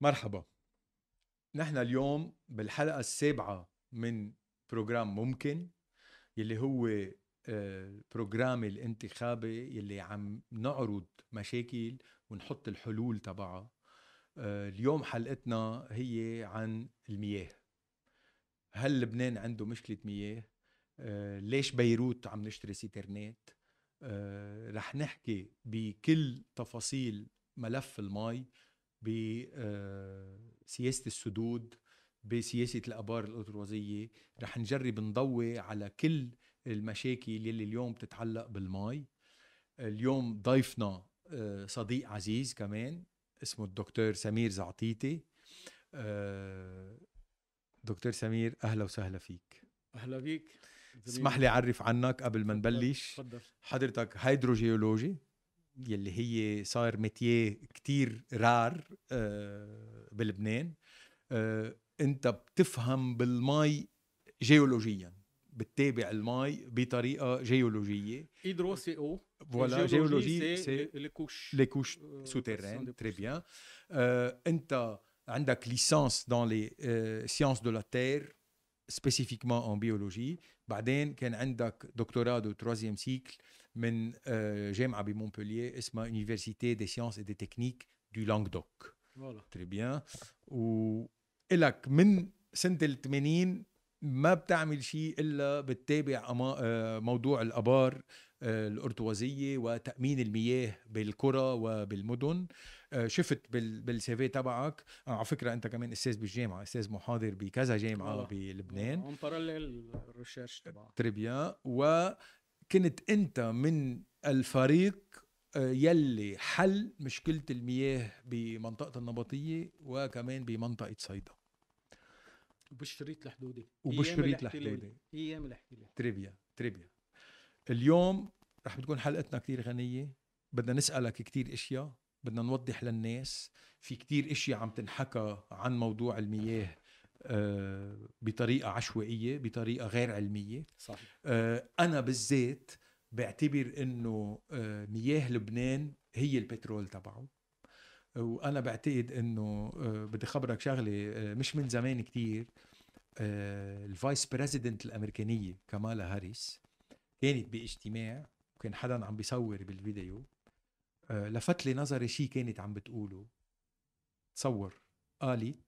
مرحبا نحن اليوم بالحلقة السابعة من programme ممكن يلي هو آه، الانتخابي يلي عم نعرض مشاكل ونحط الحلول تبعها آه، اليوم حلقتنا هي عن المياه هل لبنان عنده مشكلة مياه؟ آه، ليش بيروت عم نشتري سيترنات؟ رح نحكي بكل تفاصيل ملف المي بسياسه السدود بسياسة الأبار الاطروزيه رح نجرب نضوي على كل المشاكل يلي اليوم تتعلق بالماء اليوم ضيفنا آه، صديق عزيز كمان اسمه الدكتور سمير زعطيتي. آه، دكتور سمير أهلا وسهلا فيك. أهلا بيك اسمح لي أعرف عنك قبل ما نبلش. حضرتك هيدروجيولوجي. يلي هي صار métier كتير rare آه، بلبنان. آه، انت بتفهم بالمي جيولوجيا بتتابع المي بطريقة جيولوجية. hydro c'est eau. Voilà géologie c'est les couches. Les couches souterraines. très bien انت عندك licence dans les sciences de la terre spécifiquement en géologie بعدين كان عندك دكتوراه de troisième cycle من جامعه بمونبولييه اسمها Université des Sciences et des Techniques du Languedoc voilà très bien والك من سنه ال 80 ما بتعمل شيء الا بتتابع موضوع الابار الارتوازيه وتامين المياه بالقرى وبالمدن شفت بال CV تبعك على فكره انت كمان أستاذ بالجامعة أستاذ محاضر بكذا جامعه بلبنان en parallèle ال research تبعك très bien و كنت انت من الفريق آه، يلي حل مشكلة المياه بمنطقة النبطية وكمان بمنطقة صيدا. وبالشريط الحدودي وبالشريط الحدودي أيام الإحتلال. très bien très bien. اليوم رح بتكون حلقتنا كتير غنية. بدنا نسألك كتير أشياء. بدنا نوضح للناس في كتير أشياء عم تنحكى عن موضوع المياه. بطريقة عشوائية بطريقة غير علمية. صحيح. آه، أنا بالذات بعتبر إنه آه، مياه لبنان هي البترول تبعه. وأنا بعتقد إنه بدي خبرك شغلة مش من زمان كتير. ال vice president الأمريكانية كمالا هاريس كانت باجتماع وكان حدا عم بيصور بالفيديو. لفت لي نظري شيء كانت عم بتقوله. تصور. قالت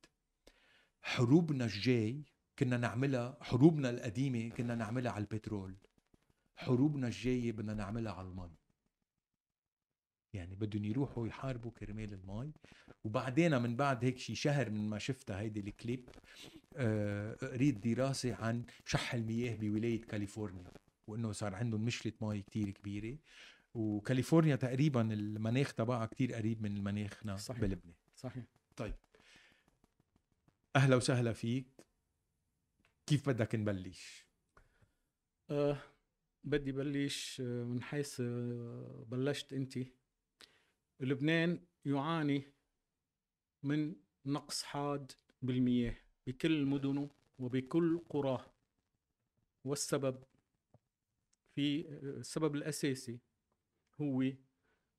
حروبنا الجاي كنا نعملها حروبنا القديمة كنا نعملها على البترول. حروبنا الجاية بدنا نعملها على المي. يعني بدهم يروحوا يحاربوا كرمال المي. وبعدين من بعد هيك شي شهر من ما شفتها هيدي الكليب آه قريت دراسة عن شح المياه بولاية كاليفورنيا وإنه صار عندهم مشكلة مي كتير كبيرة. وكاليفورنيا تقريبا المناخ تبعها كتير قريب من مناخنا صحيح. بلبنان. صحيح. طيب. أهلا وسهلا فيك. كيف بدك نبلش؟ أه بدي بلش آه، من حيث آه، بلشت أنت. لبنان يعاني من نقص حاد بالمياه بكل مدنه وبكل قراه. والسبب في آه، السبب الأساسي هو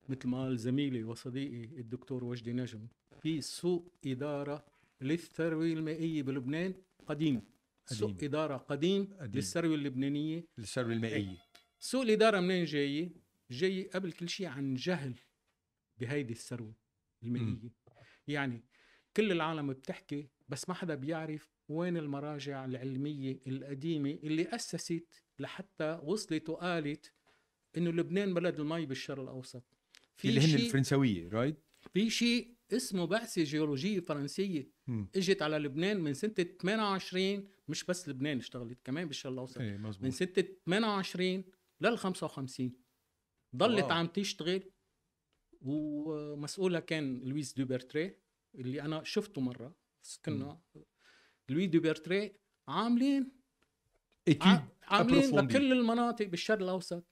مثل ما قال زميلي وصديقي الدكتور وجدي نجم في سوء إدارة للثروة المائية بلبنان قديم, قديم. سوء إدارة قديم, قديم. للثروة اللبنانية للثروة المائية سوء الإدارة منين جاية؟ جاية قبل كل شيء عن جهل بهيدي الثروة المائية م. يعني كل العالم بتحكي بس ما حدا بيعرف وين المراجع العلمية القديمة اللي أسست لحتى وصلت وقالت إنه لبنان بلد المي بالشرق الأوسط في اللي هن الفرنسوية right في شيء اسمه بعثة جيولوجية فرنسية. اجت على لبنان من سنة 28 مش بس لبنان اشتغلت كمان بالشرق الأوسط إيه من سنة 28 لل 55 ضلت wow. عم تشتغل ومسؤولها كان لويس دوبرتري اللي أنا شفته مرة. كنا لويس دوبرتري عاملين عاملين لكل المناطق بالشرق الأوسط.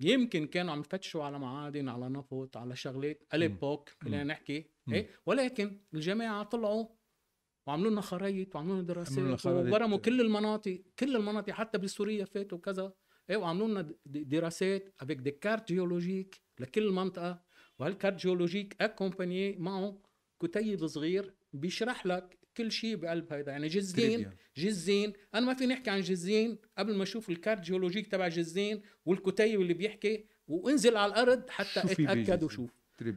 يمكن كانوا عم يفتشوا على معادن على نفط على شغلات. à l'époque خلينا نحكي. إيه؟ ولكن الجماعة طلعوا وعملوا لنا خرايط وعملوا لنا دراسات وبرموا كل المناطق كل المناطق حتى بسوريا فاتوا وكذا إيه؟ وعملوا لنا دراسات avec des cartes géologiques لكل منطقة. وهال carte géologique accompagnée معه كتيب صغير بيشرح لك كل شيء بقلب هيدا يعني جزين. جزين أنا ما فيني أحكي عن جزين قبل ما أشوف ال carte géologique تبع جزين والكتيب اللي بيحكي وانزل على الأرض حتى أتأكد؟ وشوف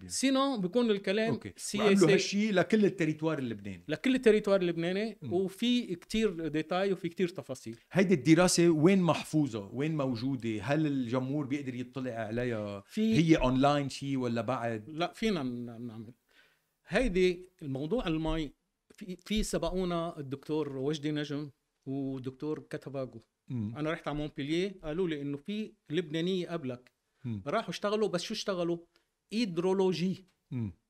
سينو بيكون الكلام okay سي وعملوا اس هالشيء لكل ال territoire اللبناني لكل ال territoire اللبناني. وفي كتير ديتاي وفي كتير تفاصيل هيدي الدراسة وين محفوظة؟ وين موجودة؟ هل الجمهور بيقدر يطلع عليها؟ في هي اونلاين شيء ولا بعد؟ لا فينا نعمل هيدي الموضوع المي في في سبقونا الدكتور وجدي نجم ودكتور كتفاجو. أنا رحت على مونبلييه قالوا لي إنه في لبنانيه قبلك. مم. راحوا اشتغلوا بس شو اشتغلوا؟ hydrologie.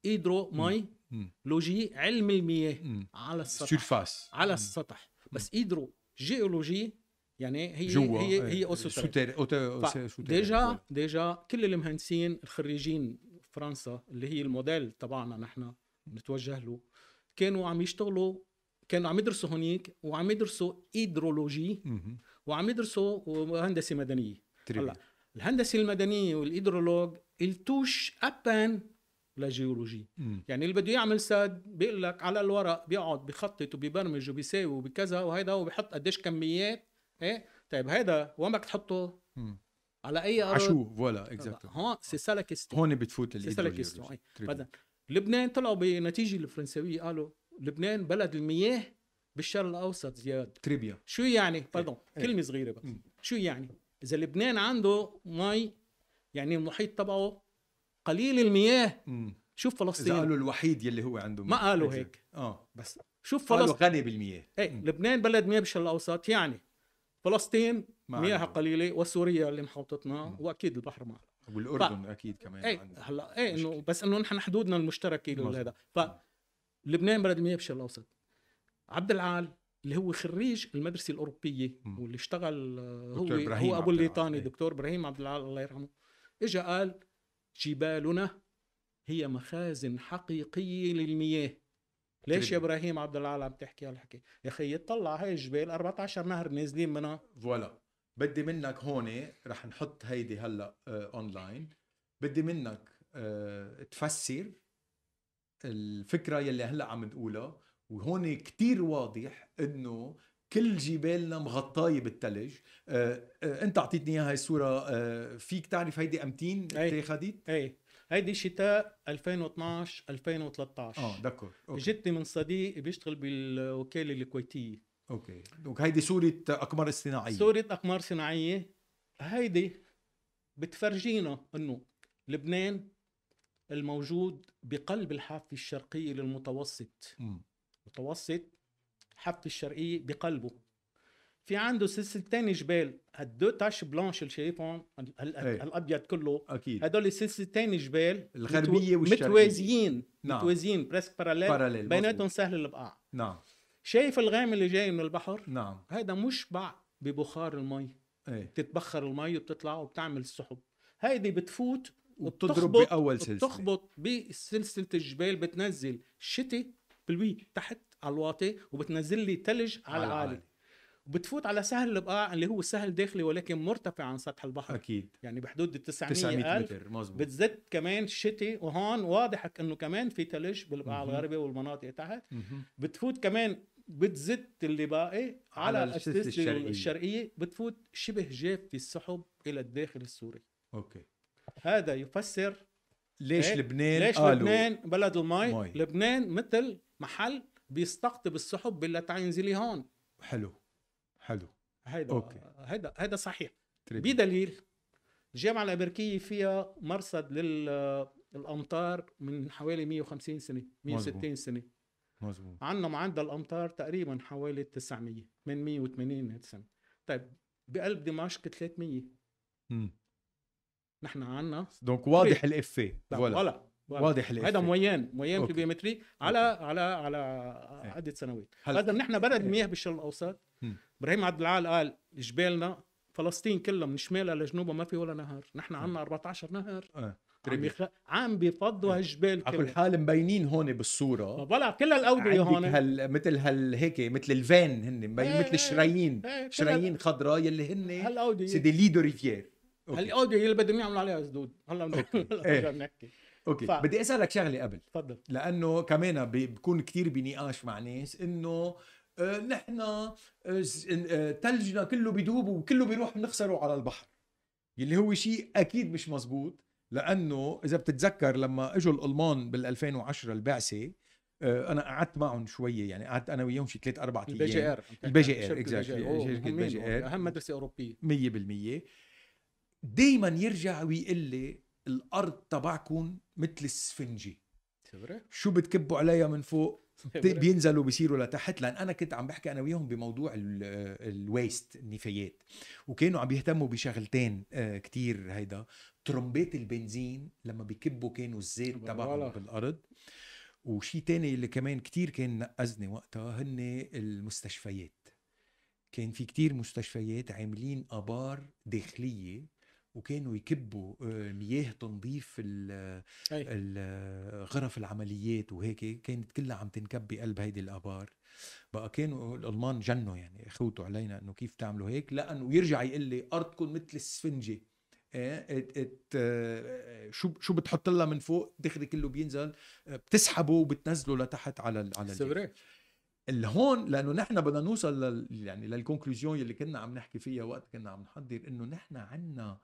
hydro مي. logie علم المياه. مم. على السطح. surface. على السطح. بس hydrogéologie يعني هي جوا هي إيه. هي souter- déjà déjà كل المهندسين الخريجين فرنسا اللي هي الموديل تبعنا نحن نتوجه له. كانوا عم يشتغلوا كانوا عم يدرسوا هونيك وعم يدرسوا hydrologie. وعم يدرسوا هندسة مدنية. هلا الهندسة المدنية وال hydrologie elle touche pas la géologie. مم. يعني اللي بده يعمل سد بيقول لك على الورق بيقعد بيخطط وبيبرمج وبيساوي وبكذا وهيدا وبيحط قديش كميات. إيه؟ طيب هيدا وين بدك تحطه؟ مم. على أي أرض؟ عشو voilà exactement هون c'est la question هون بتفوت c'est ça la géologie. لبنان طلعوا بنتيجة الفرنساويه قالوا لبنان بلد المياه بالشرق الأوسط زياد très bien شو يعني pardon إيه. كلمة صغيرة بس مم. شو يعني إذا لبنان عنده مي يعني المحيط تبعه قليل المياه مم. شوف فلسطين قالوا الوحيد يلي هو عنده ما قالوا Exactly. هيك. آه بس شوف قالوا فلسطين غني بالمياه إيه مم. لبنان بلد مياه بالشرق الأوسط يعني فلسطين مياهها. قليلة وسوريا اللي محوطتنا. وأكيد البحر معنا والأردن أكيد كمان إيه. هلا إيه إنه. بس إنه نحن حدودنا المشتركة مظبوط. هذا فلبنان بلد المياه بالشرق الأوسط عبد العال اللي هو خريج المدرسة الأوروبية. واللي اشتغل آه، هو هو أبو الليطاني إيه. دكتور إبراهيم عبد العال الله يرحمه اجى قال جبالنا هي مخازن حقيقية للمياه ليش يا. إبراهيم عبد العال عم تحكي هالحكي يا أخي طلع هاي الجبال 14 نهر نازلين منها voilà بدي منك هون رح نحط هيدي هلا آه اونلاين بدي منك آه تفسر الفكرة يلي هلا عم نقولها وهون كتير واضح إنه كل جبالنا مغطاية بالثلج آه آه أنت أعطيتني إياها هاي الصورة. آه فيك تعرف هيدي أمتين أي. اتخذت إيه. هيدي شتاء 2012 2013 آه d'accord. اجتني من صديق بيشتغل بالوكالة الكويتية. okay donc هيدي صوره أقمار اصطناعيه صورة أقمار صناعية هيدي بتفرجينا إنه لبنان الموجود بقلب الحافة الشرقية للمتوسط مم. متوسط حافة الشرقية بقلبه في عنده سلسلتين جبال هال deux taches blanches اللي شايفهم إيه. الابيض كله أكيد هدول سلسلتين جبال الغربية متو- والشرقية. متوازيين نعم. متوازيين presque parallèles بيناتهم. سهل البقاع نعم شايف الغام اللي جاي من البحر؟ نعم. هذا مشبع ببخار المي. إيه. بتتبخر المي وبتطلع وبتعمل السحب. هيدي بتفوت وبتضرب بأول سلسلة. بتخبط بسلسلة الجبال بتنزل الشتي بالوي تحت على الواطي وبتنزل لي ثلج على العالي. وبتفوت على سهل البقاع اللي هو سهل داخلي ولكن مرتفع عن سطح البحر. أكيد. يعني بحدود ال 900 900 ألف. متر مزبوط بتزت كمان الشتي وهون واضح إنه كمان في ثلج بالبقاع. الغربي والمناطق تحت. بتفوت كمان بتزت اللي باقي على, على السلسلة السلسله الشرقية. الشرقية بتفوت شبه جافه السحب إلى الداخل السوري okay هذا يفسر ليش إيه؟ لبنان ليش قالوا لبنان بلد المي مي. لبنان مثل محل بيستقطب السحب بالله تعالي انزلي هون حلو حلو هيدا okay. هيدا هيدا صحيح très bien. بدليل الجامعة الأمريكية فيها مرصد للامطار من حوالي 150 سنة 160 سنة مزبوط عندنا معدل امطار تقريبا حوالي 900 من 180 سنه طيب بقلب دمشق 300 مم. نحن عندنا دونك واضح الافيه لا ولا. واضح الافيه هذا موين أوكي. بليومتري على على على إيه. عدة سنوات هذا نحن بلد إيه. مياه بالشرق الأوسط. إبراهيم عبد العال قال جبالنا فلسطين كلها من شمالها لجنوبها ما في ولا نهر نحن عندنا 14 نهر آه. عم. يخ... عم بيفضوا إيه. هالجبال على كل حال مبينين هون بالصورة ولا كل الأودية هون هال مثل هال هيك مثل ال veines هن مبين إيه، مثل إيه. الشرايين شرايين خضراء يلي هن c'est des lits de rivières. هالأودية اللي بدهم يعملوا عليها سدود هلا okay. هلا إيه. رجع بنحكي okay ف- بدي أسألك شغلة قبل تفضل لأنه كمان بكون كتير بنقاش مع ناس إنه آه، نحن آه، ز- آه، تلجنا كله بيدوب وكله بيروح بنخسره على البحر اللي هو شيء أكيد مش مزبوط لأنه إذا بتتذكر لما إجوا الألمان بال 2010 البعثة آه، أنا قعدت معهم شوية يعني قعدت أنا وياهم شي ثلاث أربع أيام. R ال BG exactly. ال BG مهمين ال BGR. أهم مدرسة أوروبية. 100% دايما يرجع ويقول لي الأرض تبعكم مثل السفنجة. شو بتكبوا عليها من فوق؟ بينزلوا بيصيروا لتحت. لأن أنا كنت عم بحكي أنا وياهم بموضوع ال- الويست النفايات. وكانوا عم بيهتموا بشغلتين آه، كتير هيدا. ترمبات البنزين لما بيكبوا كانوا الزيت. تبعهم بالأرض. وشي تاني اللي كمان كتير كان نقزني وقتها هن المستشفيات. كان في كتير مستشفيات عاملين آبار داخلية وكانوا يكبوا آه، مياه تنظيف غرف العمليات وهيك. كانت كلها عم تنكب بقلب هيدي الآبار. بقى كانوا الألمان جنوا يعني خوتوا علينا إنه كيف تعملوا هيك. لأنه يرجع يقول لي أرضكم مثل السفنجة. إت إت آه، شو شو بتحط لها من فوق؟ دغري كله بينزل آه، بتسحبه وبتنزله لتحت على ال- على اللي هون لأنه نحن بدنا نوصل لل يعني للكونكلوزيون اللي كنا عم نحكي فيها وقت كنا عم نحضر إنه نحن عنا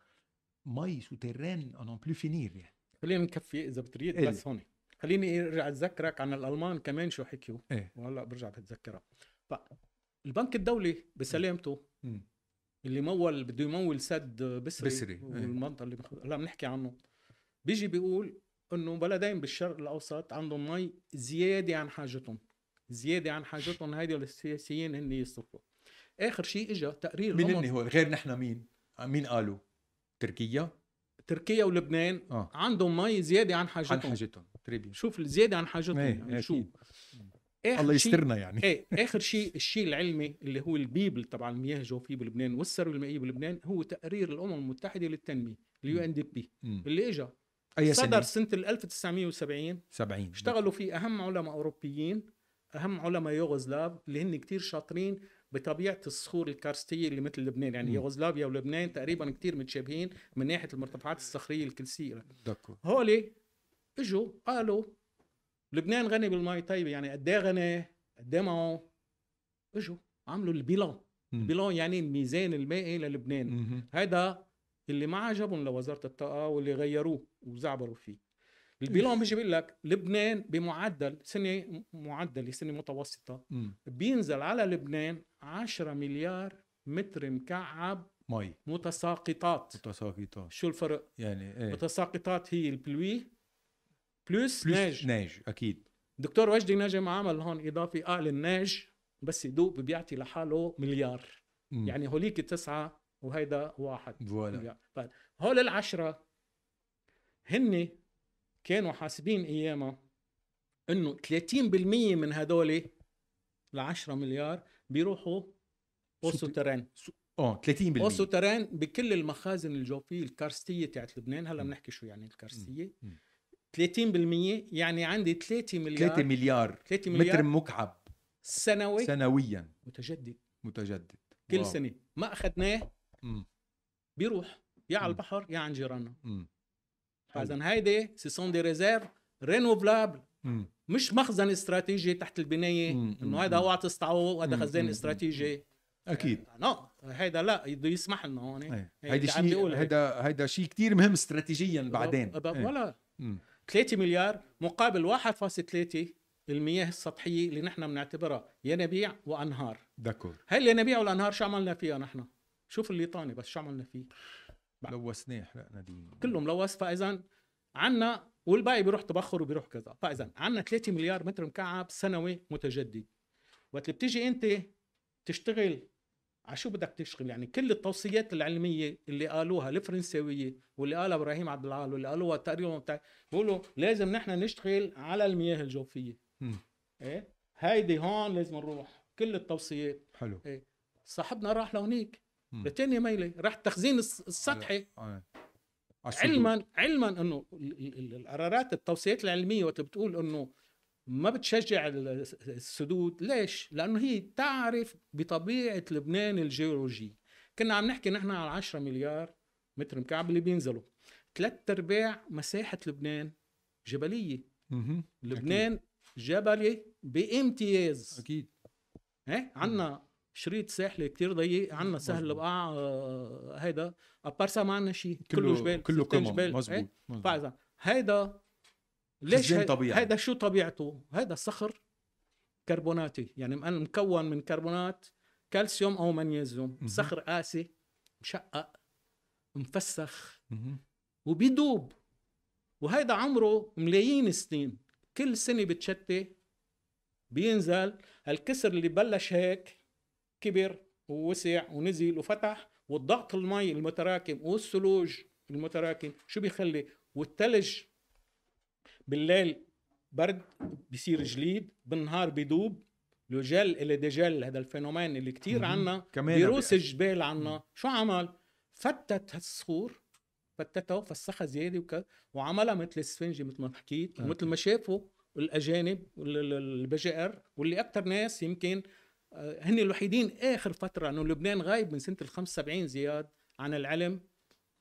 مي سوتيران اون بلو فينير يعني. خلينا نكفي إذا بتريد إلي. بس هون. خليني أرجع أتذكرك عن الألمان كمان شو حكيوا. إيه. وهلأ برجع بتذكرها. فالبنك الدولي بسلامته مم. اللي مول بده يمول سد بسري, بسري، إيه. والمنطقة اللي بخ... هلا بنحكي عنه. بيجي بيقول إنه بلدين بالشرق الأوسط عندهم مي زيادة عن حاجتهم. زيادة عن حاجتهم هيدي السياسيين هن يصرفوا. آخر شيء اجى تقرير مين هن هو؟ غير نحن مين؟ مين قالوا؟ تركيا؟ تركيا ولبنان آه. عندهم مي زيادة عن عن حاجتهم. حاجتهم. très bien شوف الزياده عن حاجتهم إيه، يعني شو؟ أكيد. آخر الله يسترنا يعني. إيه آخر شيء الشيء العلمي اللي هو ال bible تبع المياه الجوفيه بلبنان والثروه المائيه بلبنان هو تقرير الأمم المتحدة للتنمية ال UNDP. اللي اجى أي صدر سنة سنه ال 1970 70 اشتغلوا فيه أهم علماء أوروبيين أهم علماء يوغوسلاف اللي هن كتير شاطرين بطبيعة الصخور الكارستية اللي مثل لبنان. يعني. يوغوسلافيا ولبنان تقريبا كتير متشابهين من ناحية المرتفعات الصخرية الكلسية. دكو. هولي إجوا قالوا لبنان غني بالمي طيبه يعني قد إيه غني؟ قد إيه معه اجوا عملوا البيلان. مم. البيلان يعني الميزان المائي للبنان. هذا اللي ما عجبهم لوزارة الطاقة واللي غيروه وزعبروا فيه. البيلان بيجي بيقول لك لبنان بمعدل سنة معدل سنة متوسطة. بينزل على لبنان 10 مليار متر مكعب مي. متساقطات. متساقطات. شو الفرق؟ يعني إيه؟ متساقطات هي ال pluie plus plus neige neige أكيد. دكتور وجدي نجم عمل هون إضافي قال ال neige بس يدوب بيعطي لحاله مليار. مم. يعني هوليك تسعة وهيدا واحد. voilà. طيب هول العشرة هن كانوا حاسبين أيامها إنه 30% من هدول ال 10 مليار بيروحوا au souterrain آه 30% au sou terrain بكل المخازن الجوفية الكارستية تاعت لبنان. هلأ مم. بنحكي شو يعني الكارستية؟ مم. 30% يعني عندي 3 مليار 3 مليار 3 متر مليار مكعب سنوي سنويا متجدد متجدد كل wow. سنة ما أخذناه. بيروح يا على. البحر يا عن جيراننا. فإذا هيدي ce sont des réserves renouvelables. مش مخزن استراتيجي تحت البناية. إنه هيدا اوعى تسطعوه وهذا. خزان. استراتيجي أكيد لا هيدا لا بده يسمح لنا هون إيه. هيك هيدا شيء. هيدا هيدا شيء كثير مهم استراتيجيا بعدين إيه. ولا. 3 مليار مقابل 1.3 المياه السطحية اللي نحن بنعتبرها ينابيع وأنهار. d'accord. هاي الينابيع والأنهار شو عملنا فيها نحن؟ شوف اللي طاني بس شو عملنا فيه. لوثناه حرقنا دين كله ملوث فإذا عنا والباقي بيروح تبخر وبيروح كذا. فإذا عنا 3 مليار متر مكعب سنوي متجدد. وقت اللي بتيجي أنت تشتغل على شو بدك تشتغل يعني كل التوصيات العلمية اللي قالوها الفرنساوية واللي قالها إبراهيم عبد العال واللي قالوها تقريبا بتاع بيقولوا لازم نحن نشتغل على المياه الجوفية. إيه؟ هيدي هون لازم نروح. كل التوصيات. حلو. صاحبنا راح لهونيك. لتاني ميلة. راح التخزين الس- السطحي. علما علما إنه ال- ال- القرارات التوصيات العلمية وقت بتقول إنه ما بتشجع ال- السدود. ليش؟ لأنه هي تعرف بطبيعة لبنان الجيولوجي كنا عم نحكي نحن على 10 مليار متر مكعب اللي بينزلوا. ثلاث أرباع مساحة لبنان جبلية. مهم. لبنان جبلي بامتياز. أكيد. إيه؟ عندنا شريط ساحلي كتير ضيق عندنا سهل. البقاع آه، هيدا. à part ça ما عندنا شيء كله, كله جبال كله قمم. جبال. مزبوط هيدا ليش طبيعي. هيدا شو طبيعته هيدا صخر كربوناتي يعني مكون من كربونات كالسيوم أو مغنيسيوم مهم. صخر قاسي مشقق مفسخ. وبيدوب وهيدا عمره ملايين السنين كل سنة بتشتي بينزل الكسر اللي بلش هيك كبر ووسع ونزل وفتح والضغط المي المتراكم والثلوج المتراكم شو بيخلي والثلج بالليل برد بيصير جليد بالنهار بيدوب. le gel et le dégel هذا ال phénomène اللي كتير. عنا بيروس بي- الجبال عنا. شو عمل؟ فتت هالصخور فتتها وفسخها زيادة وك... وعملها مثل السفنجة مثل ما حكيت. ومثل ما شافوا الأجانب وال- ال- البجائر واللي أكثر ناس يمكن آه، هن الوحيدين آخر فترة إنه لبنان غايب من سنة ال 75 زياد عن العلم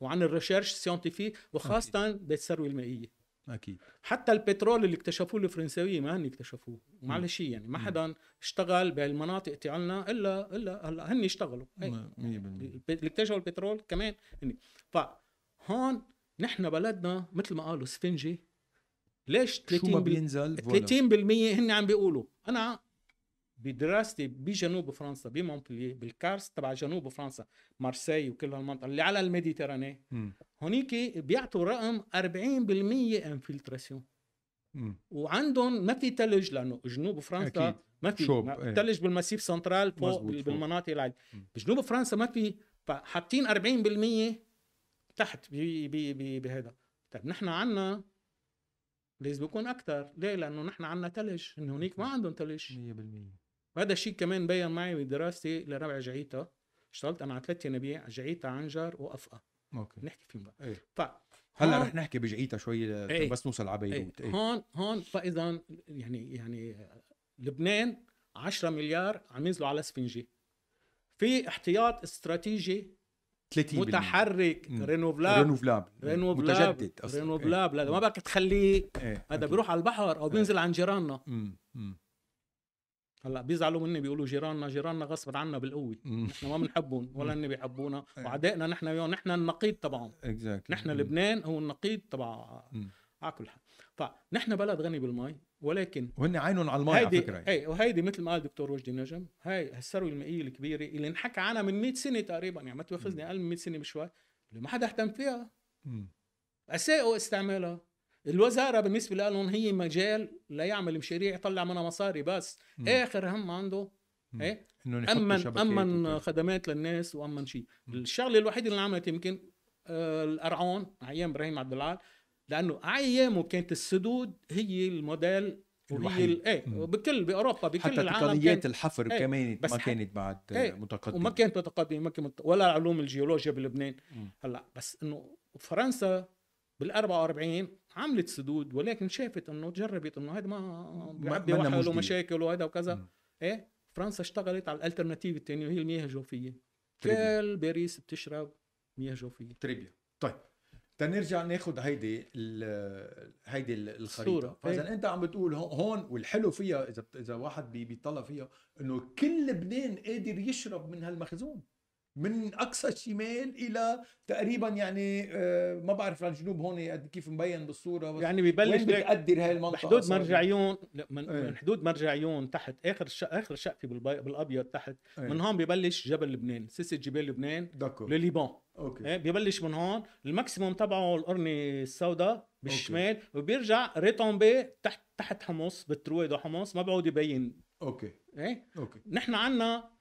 وعن ال recherche scientifique وخاصة بالثروة المائية. أكيد. حتى البترول اللي اكتشفوه الفرنساويين ما هن اكتشفوه. معلش يعني ما. حدا اشتغل بهالمناطق تاعنا إلا إلا هلا هن اشتغلوا هي. م- 100% اللي اكتشفوا البترول كمان هني فهون نحن بلدنا مثل ما قالوا سفنجي ليش 30 شو ما بينزل؟ voilà. 30% هن عم بيقولوا. أنا بدراستي بجنوب فرنسا بمونبلييه بال karst تبع جنوب فرنسا مارسي وكل هالمنطقة اللي على ال Méditerranée. هونيك بيعطوا رقم 40% infiltration. وعندهم ما في ثلج لأنه جنوب فرنسا أكيد. ما في. ثلج بال Massif Central فوق. بالمناطق العاليه مم. بجنوب فرنسا ما في فحاطين 40% تحت بهذا طيب نحن عنا لازم يكون أكثر ليه لأنه نحن عنا ثلج هونيك ما عندهم ثلج 100% وهذا الشيء كمان بين معي بدراستي لنبع جعيتا اشتغلت أنا على ثلاث ينابيع جعيتا عنجر وأفقا okay. نحكي فيهم بقى. إيه. ف هلأ رح نحكي بجعيتا شوي إيه. بس نوصل على بيروت. إيه. إيه. هون هون فإذا يعني يعني لبنان 10 مليار عم ينزلوا على سفنجي في احتياط استراتيجي 30% متحرك. renouvelable renouvelable. renouvelable متجدد أصلا. renouvelable. لا ما بدك تخليه إيه. هذا. بيروح على البحر أو بينزل عند جيراننا. مم. مم. هلأ بيزعلوا مني بيقولوا جيراننا جيراننا غصب عنا بالقوة. نحن ما بنحبهم ولا هن بيحبونا. إيه. وعدائنا نحن وياهم نحن النقيض تبعهم. اكزاكتلي نحن لبنان هو النقيض تبع. على كل حال. فنحن بلد غني بالمي ولكن وهن عينهم على المي على فكرة. اي وهيدي مثل ما قال دكتور وجدي نجم هاي الثروة المائية الكبيرة اللي انحكى عنها من 100 سنة تقريبا يعني ما تواخذني أقل من 100 سنة بشوي اللي ما حدا اهتم فيها. اساءوا استعمالها الوزارة بالنسبة لهم هي مجال ليعمل مشاريع يطلع منها مصاري بس مم. آخر هم عنده. إيه امن أمن. خدمات للناس وأمن شيء. الشغلة الوحيدة اللي عملت يمكن آه، القرعون أيام إبراهيم عبد العال لأنه أيامه كانت السدود هي الموديل وهي الوحيد. إيه. بكل بأوروبا بكل حتى العالم تقنيات الحفر إيه. كمان بس ما كانت بعد إيه. متقدمة وما كانت متقدمة ما كانت ولا علوم الجيولوجيا بلبنان. هلأ بس إنه فرنسا بال 44 عملت سدود ولكن شافت إنه جربت إنه هذا ما بيعبي مجدي. ومشاكل وهذا وكذا مم. إيه فرنسا اشتغلت على الألترناتيف الثانية وهي المياه الجوفية. كل باريس بتشرب مياه جوفية تريبيا طيب تنرجع ناخذ هيدي ال- هيدي ال- الخريطة الصورة. فإذا أنت عم بتقول هون- والحلو فيها إذا إذا واحد بي- بيطلع فيها إنه كل لبنان قادر يشرب من هالمخزون من أقصى الشمال إلى تقريبا يعني آه، ما بعرف على الجنوب هون كيف مبين بالصورة بس يعني ببلش وين بتقدر هاي المنطقة؟ بحدود صار؟ مرجعيون لا من, إيه. من حدود مرجعيون تحت آخر الش... آخر شقفه. بالأبيض تحت. إيه. من هون ببلش جبل لبنان سلسلة جبال لبنان لليبان. أوكي. إيه ببلش من هون. الماكسيموم تبعه القرنه السوداء بالشمال وبيرجع ريتومبي تحت تحت حمص بالترويد وحمص ما بعود يبين. أوكي. إيه؟ أوكي. نحن عنا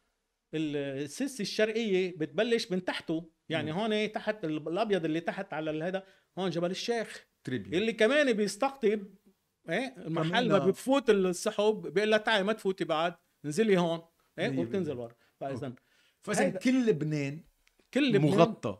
السلسله الشرقية بتبلش من تحته يعني مم. هون تحت ال- الأبيض اللي تحت على هذا هون جبل الشيخ. تريبيا اللي كمان بيستقطب إيه المحل ما كمان- بفوت السحب بيقول لها تعي ما تفوتي بعد انزلي هون إيه وبتنزل. ورا. فإذا فإذا كل لبنان كل لبنان مغطى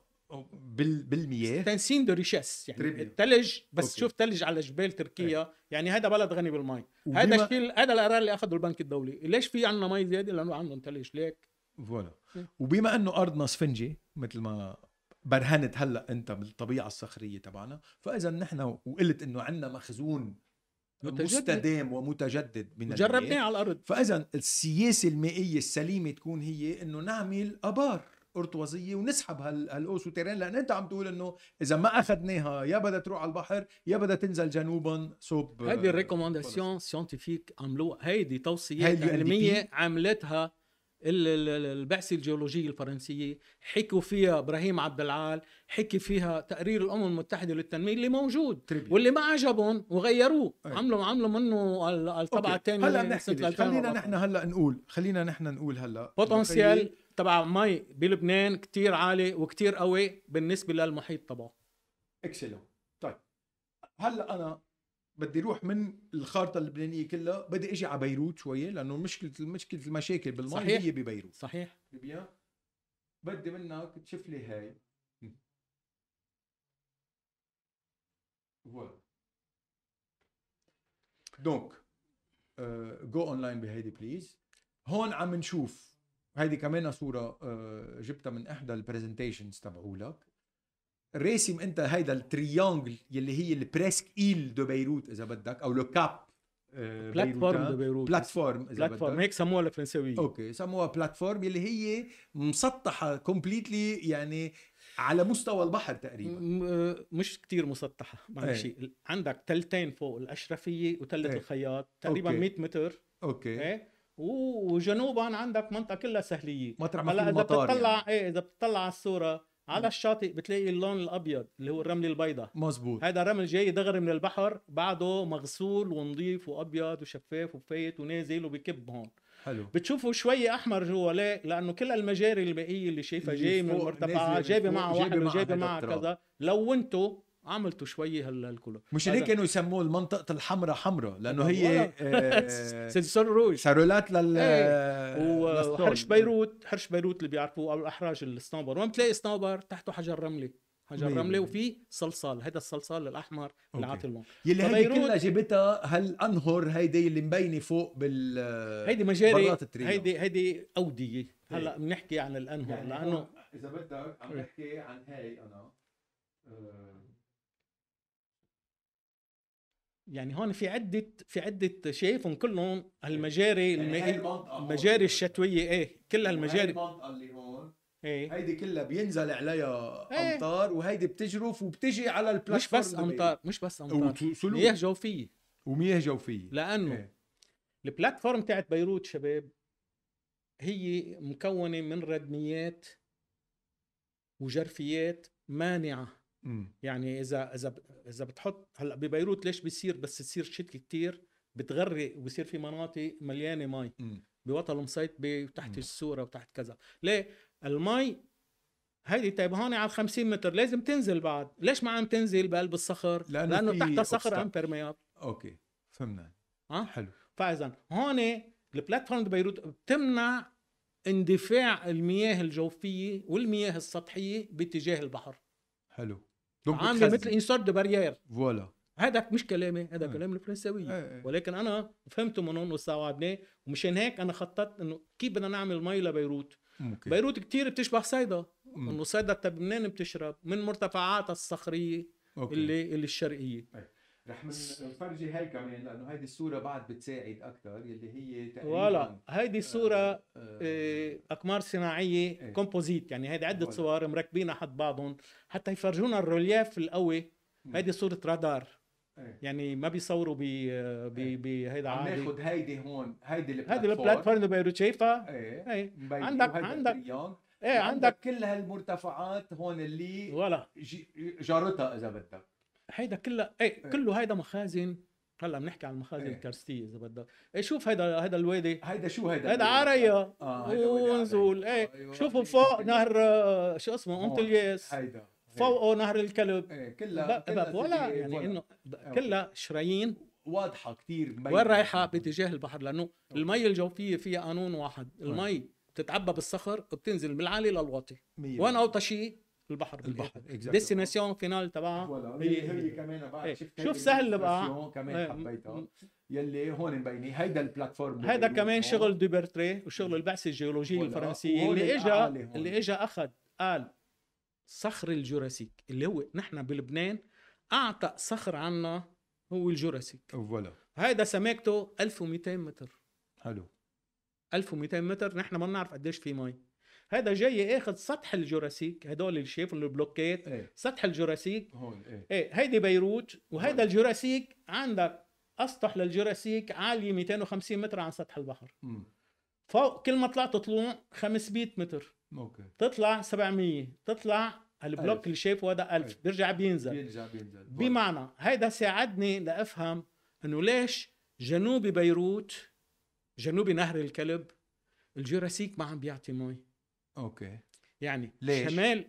بال بالمياه. c'est un signe de richesse يعني très bien. الثلج بس okay. شوف ثلج على جبال تركيا يعني هذا بلد غني بالمي. وبما- هذا الشيء هذا القرار اللي أخذه البنك الدولي. ليش في عندنا مي زيادة؟ لأنه عندهم ثلج ليك. voilà. وبما إنه أرضنا اسفنجي مثل ما برهنت هلأ أنت بالطبيعة الصخرية تبعنا فإذا نحن وقلت إنه عندنا مخزون متجدد. مستدام ومتجدد من. جربناه على الأرض فإذا السياسة المائية السليمة تكون هي إنه نعمل أبار ارطوازيه ونسحب هال هال eaux souterraines لأن أنت عم تقول إنه إذا ما أخذناها يا بدها تروح على البحر يا بدها تنزل جنوبا صوب هيدي ال recommandations scientifiques عملوها هيدي توصيات علمية. عملتها ال- ال- ال- البعثة الجيولوجية الفرنسية حكوا فيها إبراهيم عبد العال حكي فيها تقرير الأمم المتحدة للتنمية اللي موجود تريبيا. واللي ما عجبهم وغيروه أي. عملوا عملوا منه ال- الطبعه okay. الثانية هلأ بنحكي. خلينا نحن هلأ نقول خلينا نحن نقول هلأ potentiel تبع مي بلبنان كتير عالي وكتير قوي بالنسبة للمحيط تبعه excellent طيب هلأ أنا بدي أروح من الخارطة اللبنانية كلها بدي إجي على بيروت شوية لأنه مشكلة مشكلة المشاكل بالمي صحيح. هي ببيروت. صحيح. ليبيا بدي منك تشوف لي هاي. voilà donc جو اونلاين بهيدي please هون عم نشوف هيدي كمان صورة آه، جبتها من إحدى ال presentations تبعولك. راسم انت هيدا ال triangle يلي هي ال presqu'île de Beyrouth إذا بدك أو le cap plateforme de Beyrouth. plateforme إذا plateforme هيك سموها الفرنساوية. okay سموها plateforme يلي هي مسطحة completely يعني على مستوى البحر تقريبا. م- مش كتير مسطحة إيه. معلش عندك تلتين فوق الأشرفية وتلة إيه. الخياط تقريبا okay. 100 متر. okay. إيه؟ وجنوبا عندك منطقة كلها سهلية. مطرح ما هلأ المطار بتطلع يعني. إيه إذا بتطلع على الصورة على الشاطئ بتلاقي اللون الأبيض اللي هو الرمل البيضاء. مزبوط هذا رمل جاي دغري من البحر بعده مغسول ونظيف وأبيض وشفاف وفايت ونازل وبكب هون. حلو. بتشوفوا شوي أحمر جوا ليه؟ لأنه كل المجاري المائيه اللي شايفها جاي من المرتفعات جايبة معها فوق، واحد جايبة معها. كذا. لو عملتوا شوي هال- هالكله مش هيك كانوا يسموه المنطقة الحمراء حمراء لأنه هي. آه، سور روج سارولات لل إيه. للصوت. وحرش بيروت حرش بيروت اللي بيعرفوه أو الأحراج الصنوبر وين بتلاقي صنوبر تحته حجر رملي حجر رملي. وفي صلصال هذا الصلصال الأحمر اللي. عاطي اللون يلي هيدي كلها جابتها هالأنهر هيدي اللي مبينة فوق بال هيدي مجاري. هيدي هيدي أودية هلا إيه. بنحكي عن الأنهر يعني لأنه إذا بدك عم إيه. نحكي عن هاي أنا آه، يعني هون في عدة في عدة شايفهم كلهم المجاري يعني. المجاري الشتوية إيه كل هاي هالمجاري. المنطقة اللي هون إيه. هيدي كلها بينزل عليها إيه. أمطار وهيدي بتجرف وبتجي على مش البلاتفورم بس أمطار مش بس أمطار مياه جوفية. ومياه جوفية. لأنه إيه. البلاتفورم تاعت بيروت شباب هي مكونة من ردميات وجرفيات مانعة. مم. يعني إذا إذا إذا بتحط هلأ ببيروت ليش بيصير؟ بس تصير شتي كتير بتغرق وبصير في مناطق مليانة مي. بوطى المصيطبه وتحت مم. السوره وتحت كذا. ليه؟ المي هيدي طيب هون على 50 متر لازم تنزل بعد. ليش ما عم تنزل بقلب الصخر؟ لأنه لأنه في تحت صخر. imperméable okay فهمنا. ها؟ حلو. فإذا هون ال plateforme بيروت بتمنع اندفاع المياه الجوفية والمياه السطحية باتجاه البحر. حلو. عاملة. مثل une sorte de barrière voilà هذا مش كلامي هذا إيه. كلام الفرنساويه إيه، إيه. ولكن أنا فهمته منهم واستوعبناه ومشان هيك أنا خططت إنه كيف بدنا نعمل مي لبيروت؟ okay. بيروت كتير بتشبه صيدا. إنه صيدا تب منين بتشرب من مرتفعاتها الصخرية okay. اللي اللي الشرقية. رح نفرجي هاي كمان لأنه هيدي الصورة بعد بتساعد أكثر يلي هي تقريبا voilà هيدي صوره آه، آه، أقمار صناعية إيه. composite يعني هيدي عدة voilà. صور مركبينها حد بعضهم حتى يفرجونا ال relief القوي. هيدي صورة رادار إيه. يعني ما بيصوروا ب ب إيه. بهيدا عم عادي ناخذ هيدي هون هيدي هيدي ال plateforme بيروت شايفها إيه إيه عندك- عندك-. إيه عندك كل هالمرتفعات هون اللي ولا جارتها إذا بدك هيدا كلها إيه كله هيدا مخازن. هلأ بنحكي عن المخازن إيه. الكرستيه إذا بدك. إيه شوف هيدا هيدا الوادي. هيدا شو هيدا؟ هيدا عريا آه ونزول أيوة. شوفوا فوق نهر آه، شو اسمه. ام الياس هيدا. فوقه نهر الكلب. إيه كلها كلها لا ولا يعني. إنه. كلها شرايين. واضحة كثير وين رايحة؟ باتجاه البحر لأنه المي الجوفية فيها قانون واحد؟ المي بتتعبى بالصخر وبتنزل من العالي للواطي وين. أوطى شيء؟ البحر البحر destination finale تبعها. هي- هي هي كمان بعد إيه. شفت شوف سهل بقى. ال illustration كمان إيه. حبيتها. يلي هون مبينه هيدا ال plateforme هذا اللي كمان. شغل دوبرتري وشغل البعثة الجيولوجية. الفرنسية. اللي اجى. اللي اجى أخذ قال صخر الجوراسيك اللي هو نحن بلبنان اعتق صخر عنا هو الجوراسيك. voilà هيدا سماكته 1200 متر. حلو. 1200 متر نحن ما بنعرف قديش في مي. هذا جاي آخذ سطح الجوراسيك هدول اللي شايفهم البلوكات إيه. سطح الجوراسيك. هون إيه. إيه هيدي بيروت وهيدا الجوراسيك عندك أسطح للجوراسيك عالية 250 متر عن سطح البحر. مم. فوق كل ما طلعت طلوع 500 متر. okay. تطلع 700 تطلع ال bloc ألف. اللي شايفه هذا 1000 ألف. بيرجع بينزل. بينزل. بينزل بمعنى هيدا ساعدني لأفهم إنه ليش جنوب بيروت جنوب نهر الكلب الجوراسيك ما عم بيعطي مي okay. يعني ليش؟ شمال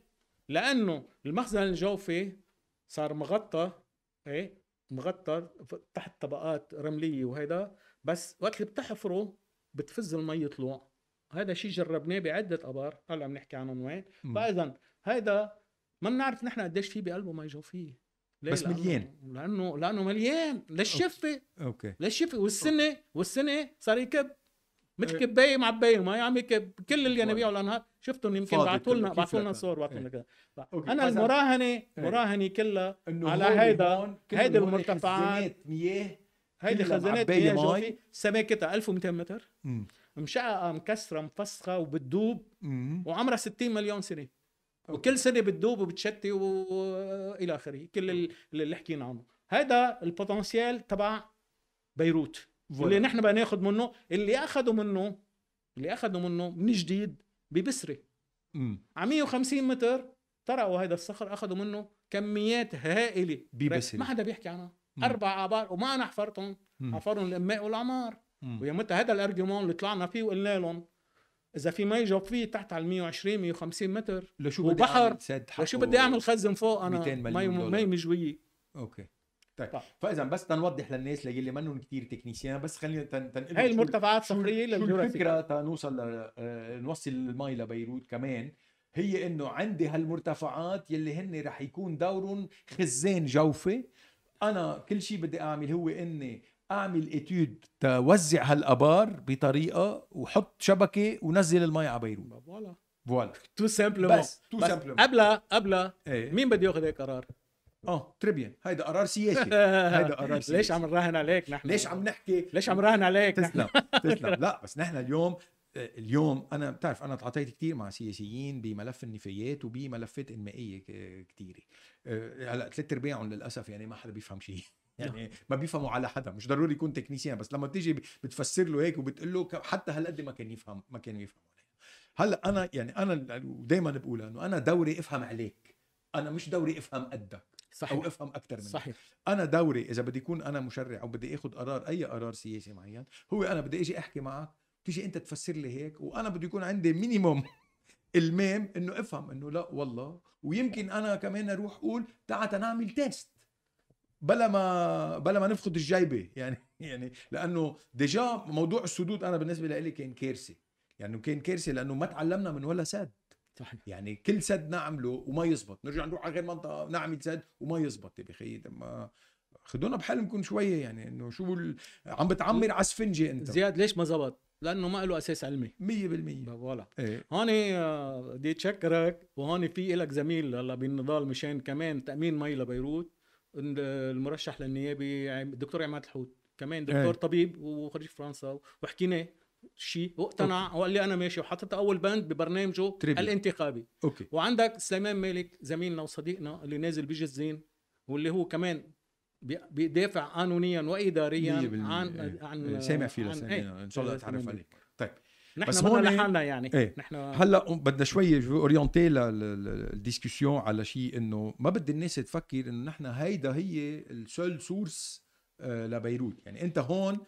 لأنه المخزن الجوفي صار مغطى إيه؟ مغطى تحت طبقات رملية وهيدا. بس وقت اللي بتحفره بتفز المي يطلع هذا شيء جربناه بعدة أبار هلا عم نحكي عنهم وين. فإذا هيدا ما بنعرف نحن قديش في بقلبه مي جوفيه ليه؟ بس لأنه- مليان. لأنه لأنه مليان. للشفة. okay. للشفة. والسنة والسنة صار يكب. مثل إيه. كباية معبايه ما عم كل الينابيع والانهار شفتهم يمكن بعثوا لنا بعثوا لنا؟ صور بعثوا إيه. لنا كذا okay. أنا المراهنه مراهنه كلها على هيدا- هيدي المرتفعات. مياه هيدي خزانات مياه مي. جوفي سماكتها 1200 متر. مشققة مكسرة مفسخة وبتدوب. وعمرها 60 مليون سنة okay. وكل سنة بتدوب وبتشتي وإلى آخره كل ال- اللي حكينا عنه هذا ال potentiel تبع بيروت اللي. نحن بدنا ناخذ منه اللي أخذوا منه اللي أخذوا منه من جديد ببسري. على 150 متر طرقوا هذا الصخر أخذوا منه كميات هائلة ببسري. ما حدا بيحكي عنها. أربع آبار وما أنا حفرتهم. حفرهم الاماء والعمار مم. ويومتها هذا الأرجيومون اللي طلعنا فيه وقلنا لهم إذا في مي جوب فيه تحت على 120 150 متر لشو بدي وبحر. لشو بدي أعمل خزن فوق أنا 200 مي مليون دولار. مي مجوية أوكي طيب. طيب. فإذا بس تنوضح للناس اللي منهم كثير تكنيسيان بس خلينا تن... تنقل هاي المرتفعات صخريه للجوراسيك الفكرة تنوصل ل... آه، نوصل المي لبيروت كمان؟ هي إنه عندي هالمرتفعات يلي هن رح يكون دورهم خزان جوفي. أنا كل شيء بدي أعمل هو إني أعمل étude توزع هالآبار بطريقة وحط شبكة ونزل المي على بيروت. voilà voilà tout simplement بس tout بس simplement قبلها قبلها إيه. مين بده ياخذ هيك قرار؟ آه très bien. هيدا قرار سياسي. هيدا قرار ليش سياسي. عم نراهن عليك نحن؟ ليش عم نحكي؟ ليش عم نراهن عليك؟ تسلم تسلم. لا بس نحن اليوم اليوم أنا بتعرف أنا تعاطيت كثير مع سياسيين بملف النفايات وبملفات إنمائية كثيره أه، هلأ ثلاث أرباعهم للأسف يعني ما حدا بيفهم شيء يعني ما بيفهموا على حدا. مش ضروري يكون تكنيسيان بس لما تيجي بتفسر له هيك وبتقول له حتى هالقد ما كان يفهم ما كانوا يفهموا هلأ أنا يعني أنا دائما بقولها إنه أنا دوري أفهم عليك. أنا مش دوري أفهم قدك. أو صحيح أفهم أكثر منك. صحيح. أنا دوري إذا بدي يكون أنا مشرع أو بدي آخذ قرار أي قرار سياسي معين هو أنا بدي إجي أحكي معك تيجي أنت تفسر لي هيك وأنا بده يكون عندي مينيموم المام إنه أفهم إنه لا والله. ويمكن أنا كمان أروح أقول تعال نعمل test بلا ما بلا ما نفقد الجيبه يعني يعني لأنه déjà موضوع السدود أنا بالنسبة لي كان كارثة. يعني كان كارثة لأنه ما تعلمنا من ولا سد صحيح. يعني كل سد نعمله وما يزبط. نرجع نروح على غير منطقة نعمل سد وما يزبط يا أخي ما خدونا بحلمكم شوية يعني إنه شو ال... عم بتعمر على اسفنجه أنت. 100% زياد ليش ما زبط؟ لأنه ما له أساس علمي. Voilà. إيه. هون آه، بدي أتشكرك وهون في لك زميل هلا بالنضال مشان كمان تأمين مي لبيروت. ال- المرشح للنيابي الدكتور عماد الحوت. كمان دكتور إيه. طبيب وخريج فرنسا وحكينا شيء واقتنع وقال لي أنا ماشي وحطيت أول بند ببرنامجه très bien. الانتخابي. أوكي. وعندك سليمان مالك زميلنا وصديقنا اللي نازل بجزين واللي هو كمان بي- بيدافع قانونيا واداريا 100% عن إيه. عن إيه. سامع فيه عن- إيه. إن شاء الله إيه، اتعرف عليك. طيب. نحن بس هون- لحالنا يعني. إيه. نحن هلأ بدنا شوي orienter لل discussion على شيء إنه ما بدي الناس تفكر إنه نحن هيدا هي ال seule source لبيروت. يعني أنت هون آه،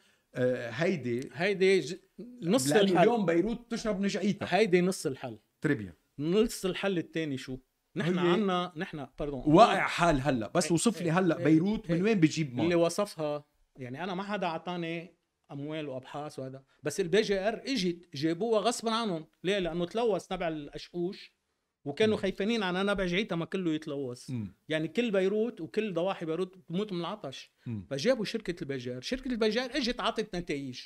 هيدي هيدي ج... نص الحل. اليوم بيروت بتشرب من جعيتا هيدي نص الحل. très bien. نص الحل الثاني شو؟ نحن عنا نحن pardon واقع حال هلا. بس إيه، وصف لي إيه، هلا إيه، بيروت من. وين اللي مي؟ وصفها يعني أنا ما حدا أعطاني أموال وأبحاث وهذا. بس ال BGR إجت جابوها غصبا عنهم. ليه؟ لأنه تلوث نبع القشقوش وكانوا مم. خايفين على نبع جعيتا ما كله يتلوث. يعني كل بيروت وكل ضواحي بيروت بتموت من العطش. فجابوا شركة ال BGR شركة ال BGR إجت عطت نتائج.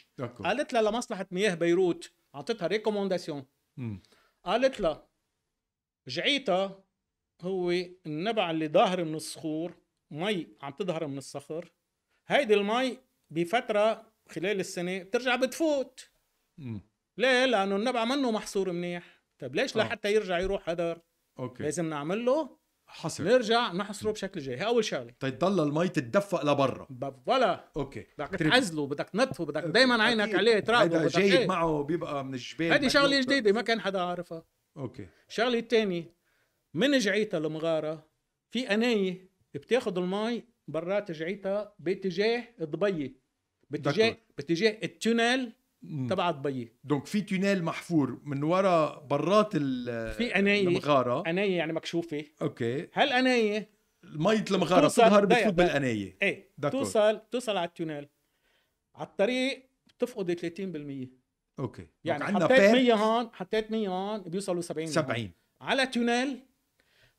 قالت لها لمصلحة مياه بيروت أعطتها recommandation. قالت لها جعيتا هو النبع اللي ظاهر من الصخور مي عم تظهر من الصخر هيدي المي بفترة خلال السنة بترجع بتفوت مم. ليه لأنه النبع منه محصور منيح طيب ليش آه. لحتى يرجع يروح هدر أوكي لازم نعمل له حصر نرجع نحصره بشكل جاي هي أول شغلة تضل المي تتدفق لبرا ولا أوكي بدك. تعزله بدك تنظفه بدك دائما عينك. عليه تراقبه بدك جايب إيه. معه بيبقى من الجبال هذه شغلة. جديدة ما كان حدا عارفها أوكي الشغله الثانية من جعيتا المغاره في أناية بتاخذ المي برات جعيتا باتجاه ضبيه باتجاه. باتجاه ال tunnel مم. تبع ضبيه donc في tunnel محفور من ورا برات ال- في أناية. المغارة. أناية يعني مكشوفة. أوكي. هالانايه مية المغارة دقيقة، بتفوت دقيقة. بالأناية. إيه. توصل توصل على ال tunnel. على الطريق بتفقد 30% أوكي. يعني حطيت بير 100 هون حطيت 100 هون بيوصلوا 70 هون. 70 على tunnel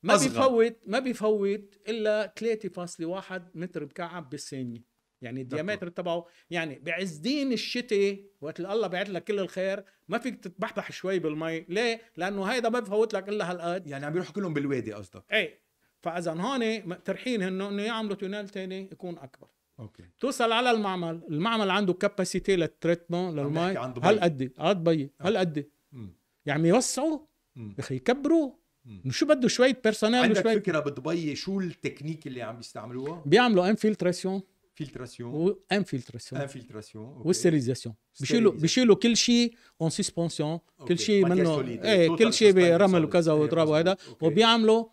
ما أصغر. بيفوت ما بيفوت إلا 3.1 متر مكعب بالثانية. يعني ال diamètre تبعه يعني بعز دين الشتاء وقت اللي الله بعت لك كل الخير ما فيك تتبحبح شوي بالمي. ليه؟ لأنه هيدا ما بفوت لك إلا هالقد. يعني عم بيروحوا كلهم بالوادي قصدك. إيه. فإذا هون ترحين انه إنه يعملوا tunnel تاني يكون أكبر. أوكي. توصل على المعمل. المعمل عنده capacité لل traitement للمي. هالقد عاد بي. آه. هالقد مم. يعني يوسعوا. يا أخي يكبروا مم. شو بده؟ شوية personnel عندك وشوية فكرة بضبيه شو التكنيك اللي عم بيستعملوها بيعملوا infiltration filtration و infiltration infiltration وال stérilisation Stérilisation. بيشيلوا كل شيء en suspension. كل شيء منه. إيه كل شيء برمل. وكذا وتراب وهذا. وبيعملوا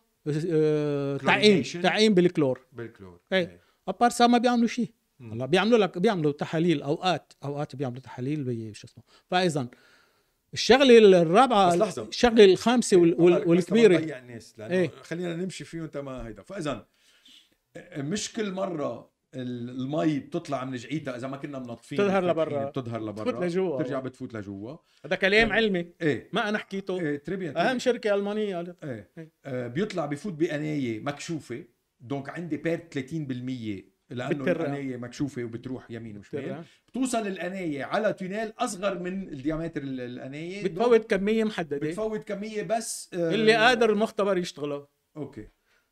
تعقيم Chlorination. تعقيم بالكلور بالكلور إيه. à part ça ما بيعملوا شيء. هلا بيعملوا لك بيعملوا تحاليل اوقات اوقات بيعملوا تحاليل شو اسمه فاذا الشغله الرابعه بس لحظة. الشغله الخامسه وال- وال- بس والكبيره نضيع الناس لأنه. إيه؟ خلينا نمشي فيه وانت ما هيدا فاذا مش كل مره المي بتطلع من جعيتا إذا ما كنا منظفين بتظهر لبرا. بتظهر لبرا. بتفوت لجوا. بترجع بتفوت لجوا هذا كلام علمي. إيه. ما أنا حكيته. إيه très bien أهم شركة ألمانية. قالت إيه. آه بيطلع بفوت بقناية مكشوفة. Donc عندي perte 30% لأنه. القناية مكشوفة وبتروح يمين وشمال. بتوصل القناية على tunnel أصغر من ال diamètre ال- القناية. بتفوت كمية محددة. بتفوت كمية بس آه اللي قادر المختبر يشتغله. أوكي.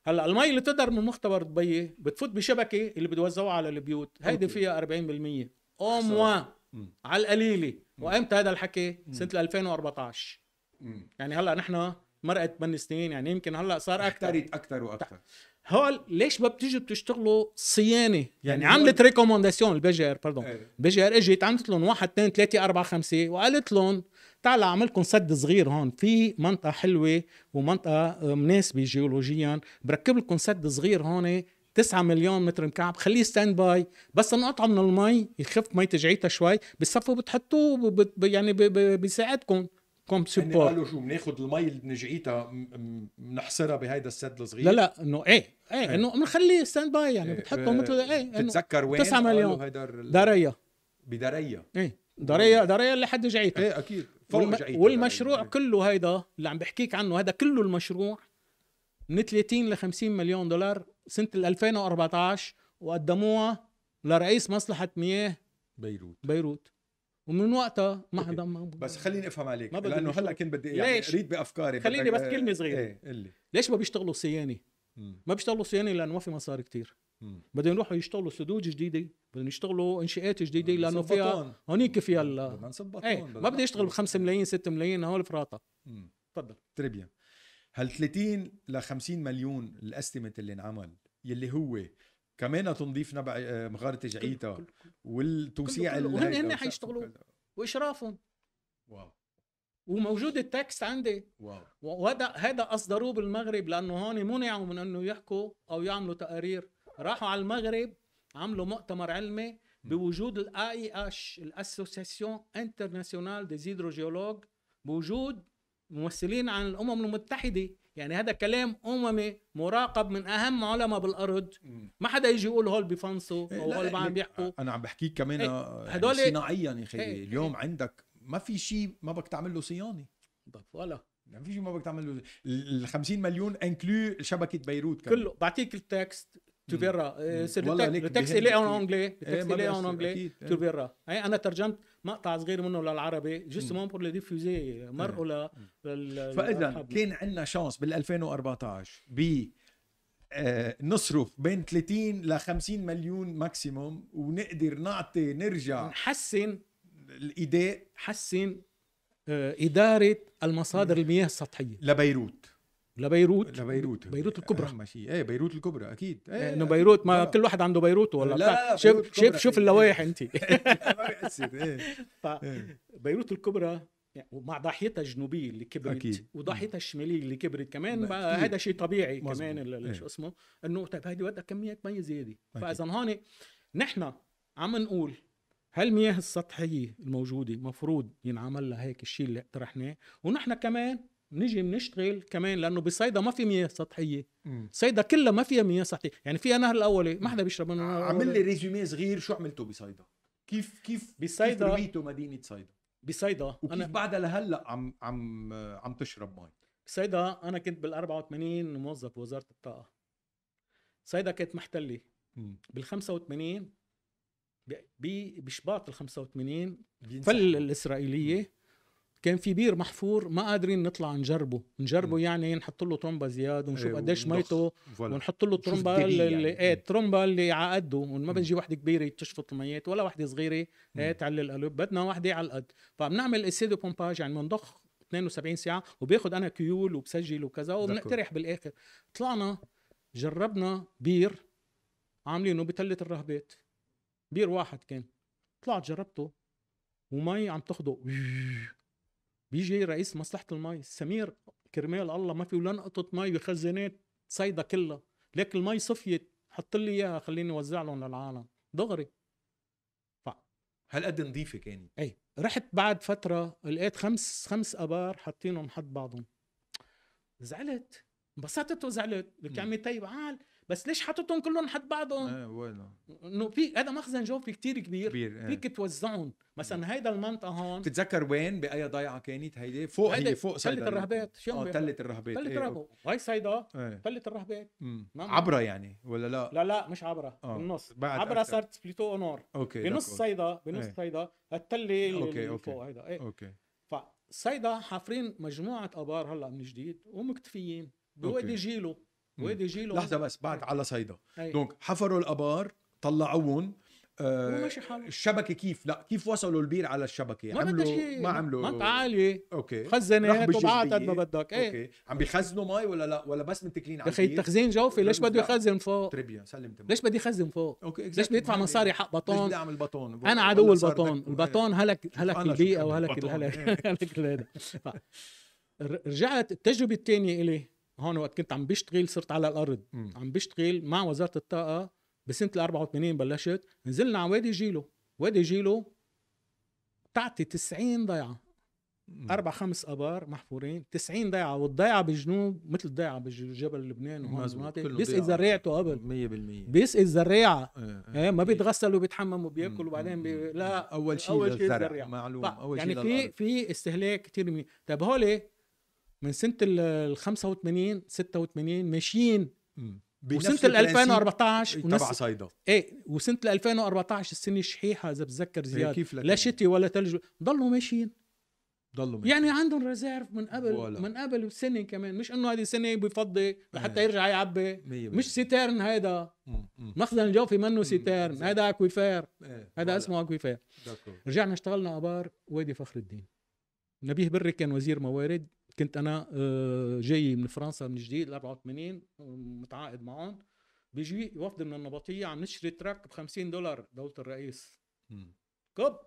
هلأ المي اللي تقدر من مختبر ضبيه بتفوت بشبكة اللي بتوزعوها على البيوت. هيدي. فيها 40% أو. موا. مم. على القليلة. مم. وإمتى هذا الحكي؟ سنة 2014 مم. يعني هلأ نحن مرقت 8 سنين. يعني يمكن هلأ صار أكثر أكثر وأكثر هول ليش ما بتيجوا بتشتغلوا صيانة؟ يعني, يعني عملت recommandation ال BGR pardon إيه. BGR إجت عملت لهم واحد اثنين ثلاثة أربعة خمسة وقالت لهم تعال أعمل لكم سد صغير هون. في منطقة حلوة ومنطقة آه، مناسبة جيولوجيا بركب لكم سد صغير هون 9 مليون متر مكعب. خليه en: standby بس نقطعه من المي يخف مي تجعيتها شوي. بتصفوا بتحطوه يعني بيساعدكم. comme support قالوا شو بناخذ المي اللي بنجعيتها بنحصرها بهيدا السد الصغير؟ لا لا إنه إيه إيه إيه. إنه بنخليه standby يعني. إيه، بتحطه آه، مثل إيه بتتذكر وين 9 مليون. داريا. بدريا إيه داريا داريا لحد جعيتها إيه أكيد. والم... والمشروع داريا. كله هيدا اللي عم بحكيك عنه هذا كله المشروع من 30 ل 50 مليون دولار سنة ال 2014 وقدموها لرئيس مصلحة مياه بيروت بيروت ومن وقتها ما. حدا ما بس خليني أفهم عليك ما لأنه. هلأ كنت بدي يعني ليش؟ read بأفكاري خليني بس كلمة صغيرة. إيه قل لي ليش ما بيشتغلوا صيانة؟ ما بيشتغلوا صيانة لأنه ما في مصاري كتير. بدهم يروحوا يشتغلوا سدود جديدة بدهم يشتغلوا إنشاءات جديدة لأنه. فيها هونيك فيها ال بدنا إيه ما بدي يشتغل ب 5 ملايين 6 ملايين هول فراطة. تفضل. très bien هل 30 ل 50 مليون ال estimate اللي انعمل يلي هو كمان تنظيف نبع آه، مغارة جعيتا. والتوسيع وهن- هن حيشتغلوا. وإشرافهم. واو. وموجود ال texte عندي. واو. وهذا هذا أصدروه بالمغرب لأنه هون منعوا من إنه يحكوا أو يعملوا تقارير. راحوا على المغرب عملوا مؤتمر علمي بوجود ال AIH ال association internationale des hydrogéologues بوجود ممثلين عن الأمم المتحدة. يعني هذا كلام أممي مراقب من أهم علماء بالأرض. ما حدا يجي يقول هول بفنصوا إيه، أو لا، هول لا، عم ليك- بيحكوا أنا عم بحكيك كمان إيه، آه، يعني هدول- صناعيا إيه، اليوم عندك ما في شيء ما بدك تعمل له صيانة. ولا ما في شيء ما بدك تعمل له ال 50 مليون inclut شبكة بيروت كمان. كله بعطيك ال texte tu verras. Euh, c'est le, texte- il est en anglais. أكيد. tu verras. هي أنا ترجمت مقطع صغير منه للعربي justement pour les diffuser مرقوا لل- فاذا. كان عندنا chance بال 2014 ب آه، نصرف بين 30 ل 50 مليون maximum ونقدر نعطي نرجع نحسن الاداء حسن آه، إدارة المصادر المياه السطحية. لبيروت. لبيروت لبيروت بيروت الكبرى اهم شيء إيه بيروت الكبرى أكيد إيه، انه. بيروت ما آه. كل واحد عنده بيروت ولا لا،. بيروت شوف شوف شوف. اللوائح انت إيه ف- إيه. بيروت الكبرى يعني ومع ضاحيتها الجنوبيه اللي كبرت أكيد. وضاحيتها الشمالية اللي كبرت كمان. بقى هذا شيء طبيعي مزبوط. كمان إيه. شو اسمه إنه طيب هذه بدها كميات مي زيادة. فإذا هون نحن عم نقول هل المياه السطحية الموجودة مفروض ينعمل لها هيك الشيء اللي اقترحناه ونحن كمان نيجي بنشتغل كمان لأنه بصيدا ما في مياه سطحية. صيدا كلها ما فيها مياه سطحية يعني فيها نهر الأولي ما حدا بيشرب منه عمل لي. résumé صغير شو عملتوا بصيدا كيف كيف بصيدا- كيف مدينة صيدا بصيدا وكيف أنا بعدها لهلا عم عم عم تشرب مي صيدا أنا كنت بال 84 موظف بوزاره الطاقة صيدا كانت محتلة. بال 85 ب- ب- بشباط ال 85 بينسحبوا. فل الإسرائيلية كان في بير محفور ما قادرين نطلع نجربه نجربه مم. يعني نحط له طرمبة زياد ونشوف إيه، قديش. ميته. ونحط له الدليل اللي يعني. إيه مم. الطرمبة اللي على قده وما. بنجي وحدة كبيرة تشفط الميات ولا وحدة صغيرة إيه مم. تعلي القلب بدنا وحدة على القد فبنعمل essai de pompage يعني بنضخ 72 ساعة وباخذ أنا كيول وبسجل وكذا وبنقترح بالآخر طلعنا جربنا بير عاملينه بتلة الرهبات بير واحد كان طلعت جربته ومي عم تاخده بيجي رئيس مصلحة المي. سمير كرمال الله ما في ولا نقطة مي بخزانات صيدا كلها. ليك المي صفيت حط لي إياها خليني أوزع لهم للعالم. دغري. هالقد نظيفه كانت. إي. رحت بعد فترة لقيت خمس خمس أبار حاطينهم حد بعضهم. زعلت. انبسطت وزعلت. لك. عمي طيب عال. بس ليش حاططهم كلهم حد بعضهم؟ إيه ولا إنه في هذا مخزن جوفي كتير كبير. كبير فيك إيه. توزعهم. مثلا هيدا المنطقة هون. بتتذكر وين؟ بأي ضيعة كانت هيدي؟ فوق هيدي هي فوق تلة الرهبات شو آه تلة الرهبات. تلة إيه، الرهبات. هاي صيدا إيه. تلة الرهبات. ما- عبرة يعني ولا لا؟ لا لا مش عبرة. آه، بالنص. بعد عبرة أكتر. صارت سبليتو أونور. أوكي بنص. صيدا بنص إيه. صيدا التلة اللي- أوكي، اللي أوكي. فوق هيدا. إيه. أوكي. فصيدا حافرين مجموعة أبار هلا من جديد ومكتفيين بوادي. جيلو. وادي جيلو لحظة بس بعد على صيدا. دونك حفروا الأبار طلعوهم آه الشبكة كيف؟ لا كيف وصلوا البير على الشبكة؟ ما عملوا شيء ما عملوا منطقة عالية أوكي. خزانات. وبعت قد ما بدك. إيه. أوكي. عم بيخزنوا مي ولا لا؟ ولا بس متكلين على أخي التخزين جوفي ليش بده. يخزن فوق؟ très bien سلمت ليش بدي يخزن فوق؟ أوكي ليش بده يدفع مصاري حق بطون؟ بدي أعمل بطون؟ أنا عدو البطون. البطون هلك هلك البيئة وهلك. هلك إيه. هلك هذا رجعت التجربة الثانية إلي. هون وقت كنت عم بشتغل صرت على الأرض. مم. عم بشتغل مع وزارة الطاقة بسنة ال 84 بلشت نزلنا على وادي جيلو. وادي جيلو تعطي 90 ضيعة. أربع خمس أبار محفورين 90 ضيعة. والضيعة بالجنوب مثل ضيعه بجبل لبنان وهون بيسقي. زريعته قبل. 100% بيسقي الزريعه إيه، إيه. ما إيه. بيتغسل وبيتحمم وبياكل وبعدين بي... لا أول شيء أول شيء الزرع. معلوم. أول يعني شيء في للأرض. في استهلاك كثير من طيب هول من سنة ال 85 86 ماشيين. وسنة ال البرنسيب 2014 تبع ونس... صيدا إيه وسنة ال 2014 السنة شحيحه إذا بتذكر زياد. كيف لا شتي ولا ثلج ضلوا ماشيين. ضلوا يعني عندهم réserve من قبل ولا. من قبل سنة كمان. مش إنه هذه سنة بفضي لحتى إيه. يرجع يعبي. مية مش citerne هيدا. مخزن جوفي منه بالضبط. هذا aquifère إيه، هذا ولا. اسمه aquifère. رجعنا اشتغلنا أبار وادي فخر الدين. نبيه بري كان وزير موارد. كنت أنا آه، جاي من فرنسا من جديد ال 84 متعاقد معهم. بيجي وفد من النبطية عم نشتري تراك ب 50 دولار دولة الرئيس. كب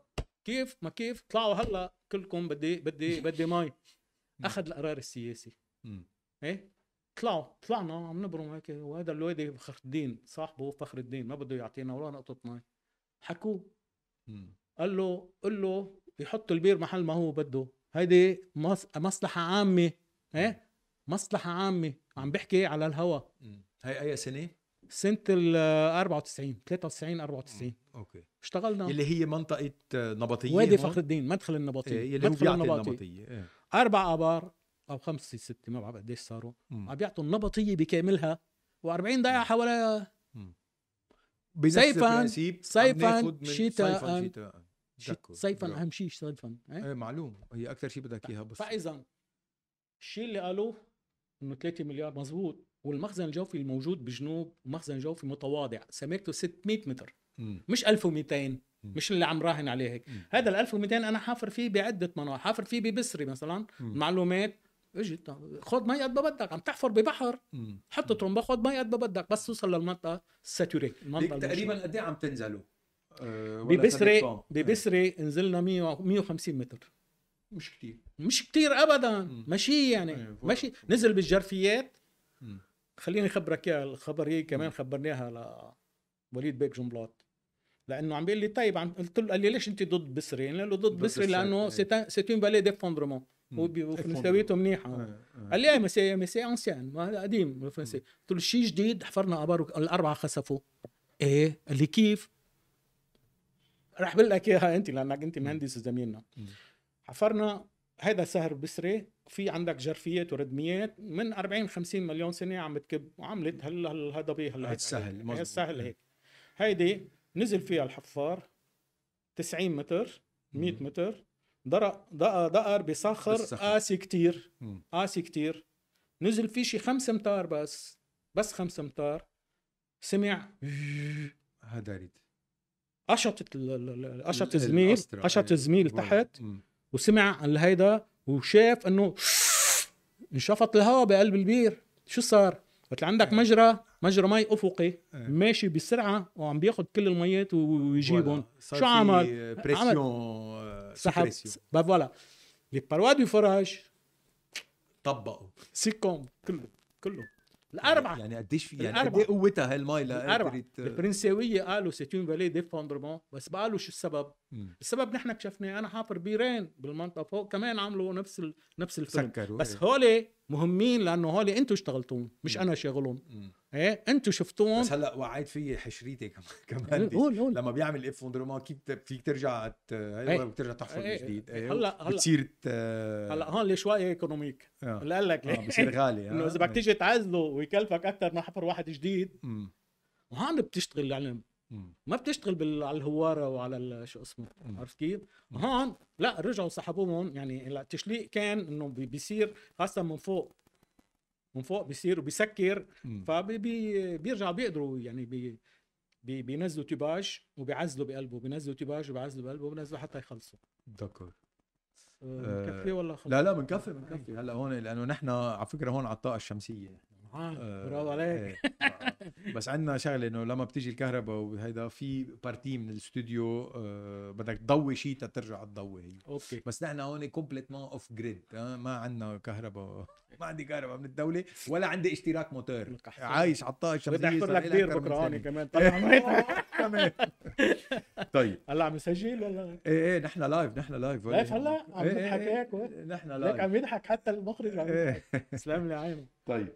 كيف ما كيف؟ طلعوا هلأ كلكم بدي بدي بدي مي أخذ القرار السياسي. إيه؟ طلعوا طلعنا عم نبرم هيك. وهذا الوادي فخر الدين صاحبه فخر الدين ما بده يعطينا ولا نقطة مي حكوه. قال له قل له يحط البير محل ما هو بده. هيدي مص- مصلحة عامة إيه؟ مصلحة عامة. عم بحكي على الهوا. هاي أي سنة؟ سنة ال 94 93 94 أوكي. اشتغلنا. اللي هي منطقة آه، نبطية وادي. فخر الدين مدخل النبطية. إيه، اللي هو مدخل النبطية. النبطية إيه. أربع آبار أو خمسة ستة ما بعرف قديش صاروا. عم بيعطوا النبطية بكاملها و40 ضيعة حواليها صيفاً- صيفاً، شتاءً، صيفاً. أهم شيء صيفا إيه؟ إيه معلوم هي أكثر شيء بدك إياها بس فاذا الشيء اللي قالوه إنه 3 مليار مزبوط والمخزن الجوفي الموجود بجنوب مخزن جوفي متواضع سمكته 600 متر مم. مش 1200 مش اللي عم راهن عليه هيك. هذا ال 1200 أنا حافر فيه بعدة مناطق حافر فيه ببسري مثلا مم. معلومات اجت خذ مي قد ما بدك عم تحفر ببحر. حط ترمبة خذ مي قد ما بدك بس توصل للمنطقة الساتوري المنطقة. تقريبا قد إيه عم تنزلوا؟ ولا ببسري ببسري نزلنا 100 150 متر مش كثير مش كتير ابدا. ماشي يعني أيوة،. ماشي نزل بالجرفيات مم. خليني أخبرك إياها الخبر هي كمان. خبرناها لوليد بيك جنبلاط لأنه عم بيقول لي طيب عم قلت له قال لي ليش أنت ضد بسري؟ قلت له ضد بسري لأنه سيت اون بالي ديفوندرمون مم. وفرنساويته منيحة آه، آه. قال لي إيه مسي مسي أنسيان ما هذا قديم بالفرنسي قلت له شيء جديد حفرنا ابار الأربعة خسفوا إيه قال لي كيف؟ راح بقول لك إياها أنت لأنك أنت مهندس زميلنا. حفرنا هذا سهر بسري في عندك جرفيات وردميات من 40 50 مليون سنة عم بتكب وعملت هال هالهضبة هلا هالسهل، مزبوط. السهل هيك هيدي نزل فيها الحفار 90 متر 100 مم. متر دقر دقر بصخر. قاسي كتير. قاسي كتير نزل فيه شي خمس امتار بس بس خمس امتار سمع هذا ريد قشط ال- ال- ال- قشط ال- الزميل قشط أيوة. الزميل. تحت. وسمع الهيدا وشاف إنه انشفط الهواء بقلب البير شو صار؟ قلت عندك إيه. مجرى مجرى مي أفقي إيه. ماشي بسرعة وعم بياخذ كل الميات ويجيبهم شو عمل؟ pression آه، سحب فوالا لي باروا دو فراج طبقوا سيكوم كله كله الأربعة يعني قديش في يعني. قد قوتها هالمي الأربعة لقدرت الفرنساويه قالوا سيتون فالي ديفوندرمون بس قالوا شو السبب؟ مم. السبب نحن اكتشفناه أنا حافر بيرين بالمنطقة فوق كمان عملوا نفس ال... نفس الفيلم سكروا بس إيه. هولي مهمين لأنه هولي أنتم اشتغلتوهم مش مم. أنا شغلهم مم. إيه أنتم شفتوهم بس هلأ وعيت في حشريتي كمان كمان. قول قول لما بيعمل افوندرمان كيف ت- فيك ترجع ت... هي بترجع تحفر من إيه. جديد هلا- هلأ. بتصير ت... هلأ هون اللي شوي économique آه. اللي قال لك آه بصير غالي إنه آه. إذا بدك تيجي تعزله ويكلفك أكثر ما حفر واحد جديد. وهون بتشتغل يعني مم. ما بتشتغل بال... على الهوارة وعلى ال- شو اسمه. عرفت كيف؟ هون لأ رجعوا سحبوهم يعني التشليق كان إنه بي- بيصير خاصة من فوق من فوق بيصير وبيسكر. فبيرجعوا بيقدروا يعني بي بي بينزلوا tubage وبيعزلوا بقلبه بينزلوا tubage وبيعزلوا بقلبه وبينزلوا حتى يخلصوا d'accord آه، مكفي ولا خلص؟ لا لا بنكفي بنكفي هلأ هون لأنه نحن على فكرة هون على الطاقة الشمسية آه، آه، برافو عليك. إيه. آه. بس عندنا شغلة إنه لما بتيجي الكهرباء وهيدا في partie من الاستوديو آه، بدك تضوي شيء ترجع تضوي هي. okay. بس نحن هون complètement off grid ما عندنا كهرباء ما عندي كهرباء من الدولة ولا عندي اشتراك موتور. عايش على الطاقة الشمسية بدي صار لك بير بكرة هون. كمان. طلع معي. كمان طيب. هلا عم يسجل ولا؟ إيه إيه نحن live نحن live live هلا؟ عم إيه، يضحك إيه، هيك إيه، نحن ليك live عم يضحك حتى المخرج عم يضحك. تسلم لي عينه طيب.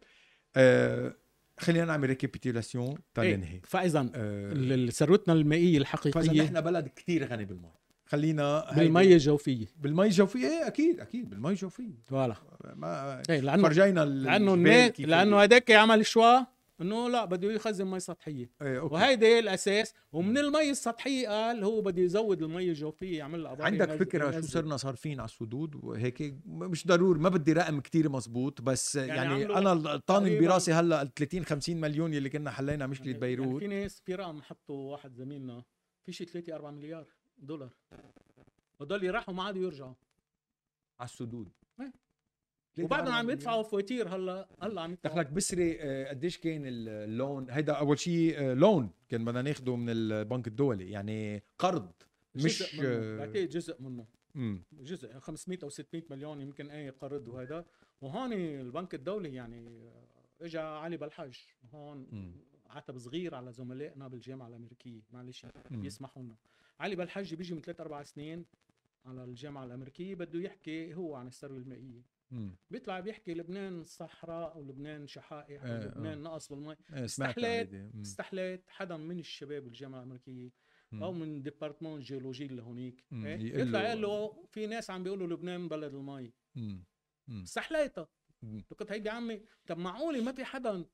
خلينا نعمل récapitulation إيه، تننهي. فاذا آه ثروتنا المائية فإذا الحقيقيه نحن بلد كتير غني بالمي خلينا بالمي الجوفية. بالمي الجوفية إيه أكيد أكيد بالمي الجوفية. voilà. ما إيه لأنه فرجينا لأنه لأنه هذاك عمل choix. إنه لا بده يخزن مي سطحية. إيه okay. وهيدي الأساس. ومن المي السطحية قال هو بده يزود المي الجوفية يعمل لها عندك ينزل- فكرة شو ينزل. صرنا صارفين على السدود؟ وهيك مش ضروري ما بدي رقم كتير مزبوط بس يعني, يعني يعني أنا تقريباً- براسي هلأ ال 30 50 مليون اللي كنا حلينا مشكله يعني بيروت. في ناس في رقم حطوا واحد زميلنا في شي 3 4 مليار دولار. هدول يروحوا ما عادوا يرجعوا. على السدود. وبعدهم عم. يدفعوا فواتير هلا هلا عم يدفعوا دخلك بسري آه، قديش كان اللون هيدا أول شيء آه، لون كان بدنا ناخده من البنك الدولي يعني قرض مش منه آه، بعتقد جزء منه مم. جزء 500 أو 600 مليون يمكن أي قرض وهذا وهون البنك الدولي يعني اجى علي بالحج هون. عتب صغير على زملائنا بالجامعة الأمريكية معلش. يسمحوا لنا علي بالحج بيجي من ثلاث أربع سنين على الجامعة الأمريكية بده يحكي هو عن الثروة المائية. بيطلع بيحكي لبنان صحراء ولبنان شحائح آه، ولبنان آه. نقص بالمي سمعت استحليت-. استحليت حدا من الشباب الجامعة الأمريكية مم. أو من département géologie اللي هونيك. إيه؟ يطلع يقول له في ناس عم بيقولوا لبنان بلد المي. استحليتها. قلت هيدي عمي طب معقولة ما في حدا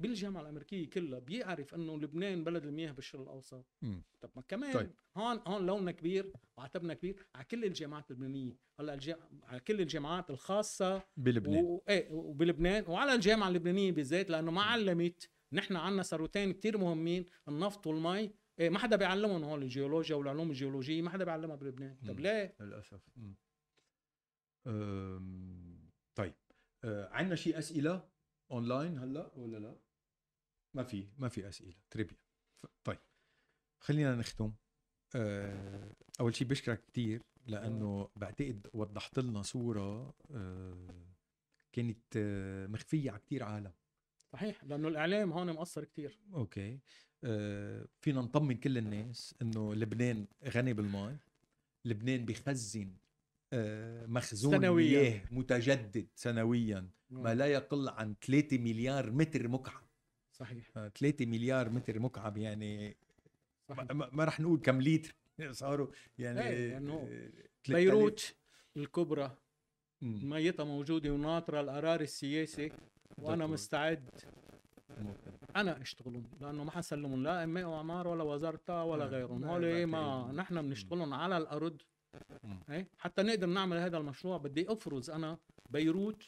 بالجامعة الأمريكية كلها بيعرف إنه لبنان بلد المياه بالشرق الأوسط مم. طب ما كمان طيب. هون هون لوننا كبير وعتبنا كبير على كل الجامعات اللبنانية هلأ. على كل الجامعات الخاصة بلبنان و... إيه وبلبنان وعلى الجامعة اللبنانية بالذات لأنه ما علمت نحن عندنا ثروتين كتير مهمين النفط والمي إيه ما حدا بيعلمهم هون الجيولوجيا والعلوم الجيولوجية ما حدا بيعلمها بلبنان مم. طب ليه للأسف مم. أم... طيب أه عندنا شيء أسئلة اونلاين هلأ ولا لا؟ ما في ما في أسئلة. تريبيا. طيب. خلينا نختم. أه أول شيء بشكرك كثير لأنه بعتقد وضحت لنا صورة أه كانت آه، مخفية على كثير عالم. صحيح لأنه الإعلام هون مقصر كتير. أوكي. آه فينا نطمن كل الناس إنه لبنان غني بالماء. لبنان بخزن آه مخزون سنوياً. مياه متجدد سنويا. ما لا يقل عن 3 مليار متر مكعب. صحيح. آه 3 مليار متر مكعب يعني صحيح. ما, رح نقول كم لتر. صاروا يعني إيه، آه، 3000 بيروت الكبرى. ميتها موجودة وناطرة القرار السياسي وأنا. مستعد. أنا أشتغلهم لأنه ما حسلمهم لا اماء وعمار ولا الطاقة ولا آه، غيرهم. هول لا، ما. نحن بنشتغلهم على الأرض. إيه؟ حتى نقدر نعمل هذا المشروع بدي أفرز أنا بيروت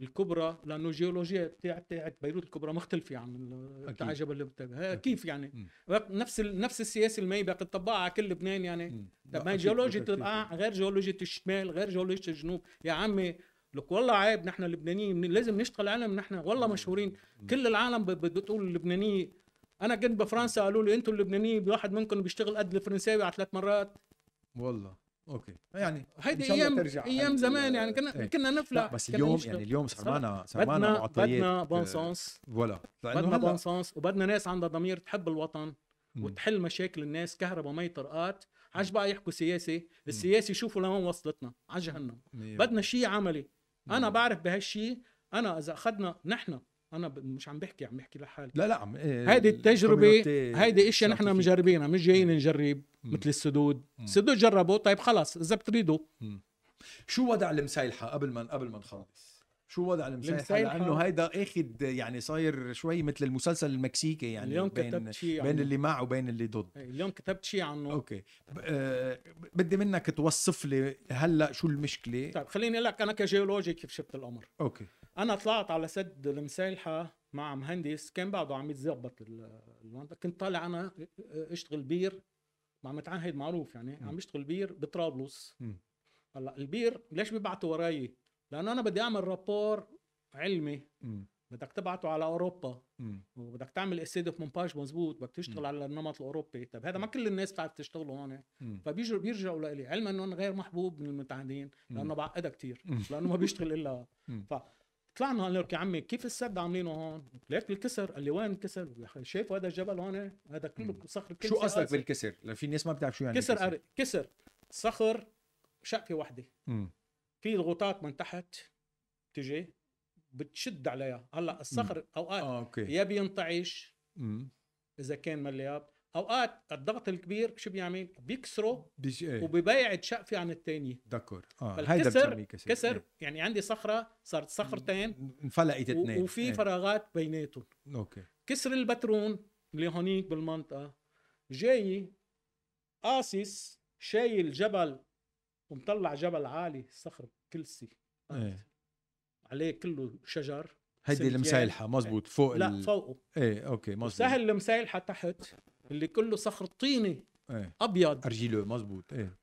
الكبرى لأنه الجيولوجيا بتاعت تاعت بيروت الكبرى مختلفة عن. بتاع جبل. كيف يعني مم. نفس ال- نفس السياسة المي بقى تطبقها على كل لبنان يعني. طب ما جيولوجيا تفهم. غير جيولوجيا الشمال غير جيولوجيا الجنوب يا عمي لك والله عيب نحن اللبنانيين لازم نشتغل علم نحن والله مشهورين مم. كل العالم بتقول اللبنانيه أنا كنت بفرنسا قالوا لي أنتم اللبنانيين واحد منكم بيشتغل قد الفرنساوي على ثلاث مرات والله okay. يعني هيدي أيام أيام زمان يعني كنا إيه. كنا نفلح لا بس اليوم. يعني اليوم صار صح. معنا صار معنا بدنا معطيات بدنا آه، bon sens ولا بدنا bon sens وبدنا ناس عندها ضمير تحب الوطن. وتحل مشاكل الناس كهرباء مي طرقات عج بقى يحكوا سياسي السياسي شوفوا لوين وصلتنا. على جهنم. مية. بدنا شيء عملي. أنا. بعرف بهالشيء. أنا إذا أخذنا نحن أنا مش عم بحكي عم بحكي لحالي. لا لا عم إيه، هيدي التجربة ال community هيدي اشياء نحن. مجربينها مش جايين. نجرب. مثل السدود. مم. السدود جربوا طيب خلص إذا بتريدوا. شو وضع المسايلحه قبل ما قبل ما نخلص؟ شو وضع المسايلحه لأنه هيدا آخذ يعني صاير شوي مثل المسلسل المكسيكي يعني اليوم بين كتبت شيء بين. اللي مع وبين اللي ضد. اليوم كتبت شيء عنه. okay. آه، بدي منك توصف لي هلأ شو المشكلة. طيب خليني أقول لك أنا كجيولوجي كيف شفت الامر okay. أنا طلعت على سد المسايلحه مع مهندس كان بعده عم يتظبط ال- المنطقة كنت طالع أنا أشتغل بير مع متعهد معروف يعني م. عم يشتغل بير بطرابلس م. هلأ البير ليش بيبعتوا وراي؟ لأنه أنا بدي أعمل rapport علمي مم. بدك تبعته على أوروبا مم. وبدك تعمل اسيد اوف مونتاج مزبوط بدك م. تشتغل على النمط الأوروبي طيب هذا ما كل الناس بتعرف تشتغل هون. فبيجوا بيرجعوا لإلي علما إنه أنا غير محبوب من المتعهدين لأنه. بعقدها كتير مم. لأنه ما بيشتغل إلا مم. طلعنا قال لك يا عمي كيف السد عاملينه هون؟ ليك الكسر قال لي وين الكسر؟ شايفوا هذا الجبل هون هذا كله. صخر شو قصدك بالكسر؟ لو في ناس ما بتعرف شو يعني كسر أر- كسر صخر شقفة واحدة مم. في ضغوطات من تحت تجي بتشد عليها هلأ الصخر أوقات آه okay يا بينطعش. إذا كان ملياب أوقات الضغط الكبير شو بيعمل؟ بيكسره بيج... إيه. وبيبعد شقفه عن الثانية d'accord. آه هيدا كسر. كسر إيه. يعني عندي صخرة صارت صخرتين. انفلقت اثنين. وفي إيه. فراغات بيناتهم. okay. كسر البترون اللي هونيك بالمنطقة. جاي قاصص شايل جبل ومطلع جبل عالي صخر كلسي. إيه. عليه كله شجر. هيدي. المسايلحة مزبوط فوق لا ال... فوقه. إيه okay مزبوط. وسهل المسايلحة تحت. اللي كله صخر طيني إيه أبيض argileux مزبوط إيه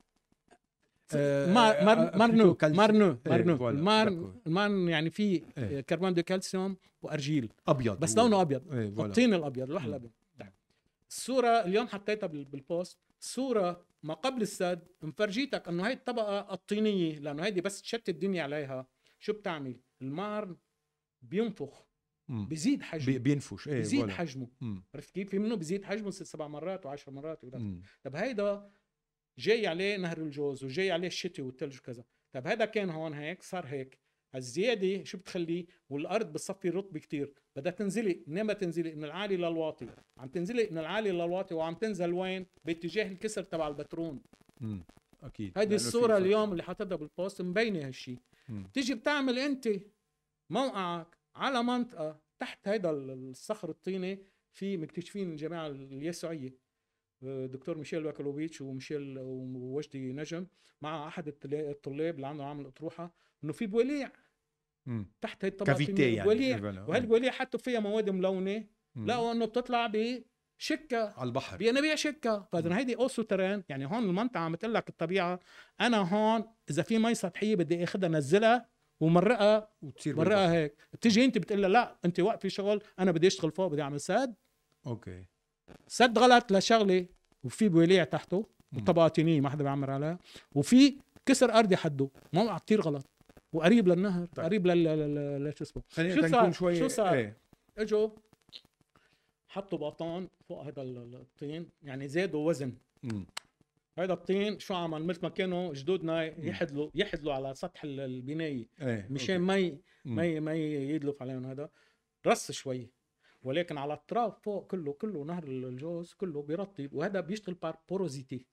ما مر آه، marno calcium. marno إيه، voilà، ال marne. ال marne يعني في إيه. carbone de calcium و argile أبيض بس. لونه أبيض إيه. الطين الأبيض اللوح مم. الأبيض طيب. الصورة اليوم حطيتها بال- بالبوست الصورة ما قبل السد مفرجيتك أنه هاي الطبقة الطينية لأنه هيدي بس تشتت الدنيا عليها شو بتعمل ال marne بينفخ. بيزيد بي- حجمه بينفش. إيه بيزيد voilà. حجمه. عرفت كيف؟ في منه بيزيد حجمه ست سبع مرات وعشر مرات مم. طب هيدا جاي عليه نهر الجوز وجاي عليه الشتي والثلج وكذا. طب هذا كان هون هيك صار هيك. الزياده شو بتخليه؟ والأرض بتصفي رطب كتير. بدها تنزلي منين بدها تنزلي؟ من العالي للواطي. عم تنزلي من العالي للواطي وعم تنزل وين؟ باتجاه الكسر تبع البترون. مم. أكيد. في الصورة. اليوم اللي حطيتها بالبوست مبينة هالشيء. تيجي بتعمل أنت موقعك على منطقة تحت هذا الصخر الطيني في مكتشفين الجماعة اليسوعيه آه، دكتور ميشيل واكلوفيتش وميشيل ووجدي نجم مع أحد الطلاب اللي عنده عامل أطروحة إنه في بوليع. تحت هي الطبقة cavité يعني بوليع. إيه. وهالبوليع حطوا فيها مواد ملونة. لقوا إنه بتطلع بشكة. على البحر. بينابيع شكة. فإذا هيدي sous-terrain يعني هون المنطقة عم تقول لك الطبيعة. أنا هون إذا في مي سطحية بدي اخذها نزلها ومرقها وتصير مرقها. هيك بتيجي انت بتقول لها لا انت واقفة شغل أنا بدي أشتغل فوق بدي أعمل سد okay سد غلط لشغلة وفي بوليع تحته. وطبقه طينيه ما حدا بيعمر عليها وفي كسر أرضي حده موقع كثير غلط وقريب للنهر طيب. قريب لل لل- شو اسمه خلينا شو صار؟ نكون شوي شو صار؟ إيه إجوا حطوا باطون فوق هذا ال- الطين يعني زادوا وزن مم. هذا الطين شو عمل؟ مثل ما كانوا جدودنا يحدلوا يحدلوا على سطح ال- البناية. إيه مشان مم. مي مي يدلف عليهم هذا رص شوي. ولكن على التراب فوق كله كله نهر الجوز كله بيرطب. وهذا بيشتغل par porosité.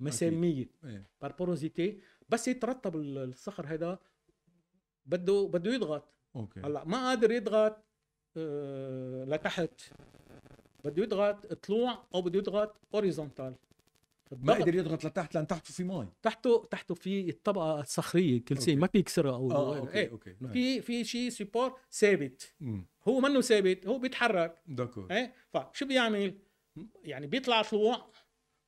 مسامية. إيه. par porosité بس يترطب ال- الصخر هذا بده بده يضغط. okay. هلأ ما قادر يضغط آه لتحت. بده يضغط طلوع أو بده يضغط horizontal ما قدر يضغط لتحت لأن تحته في مي تحته تحته في الطبقة الصخرية كل شيء okay. ما بيكسرها أو آه okay إيه. okay إنه في في شيء support ثابت. هو منه ثابت هو بيتحرك d'accord إيه فشو بيعمل يعني بيطلع طلوع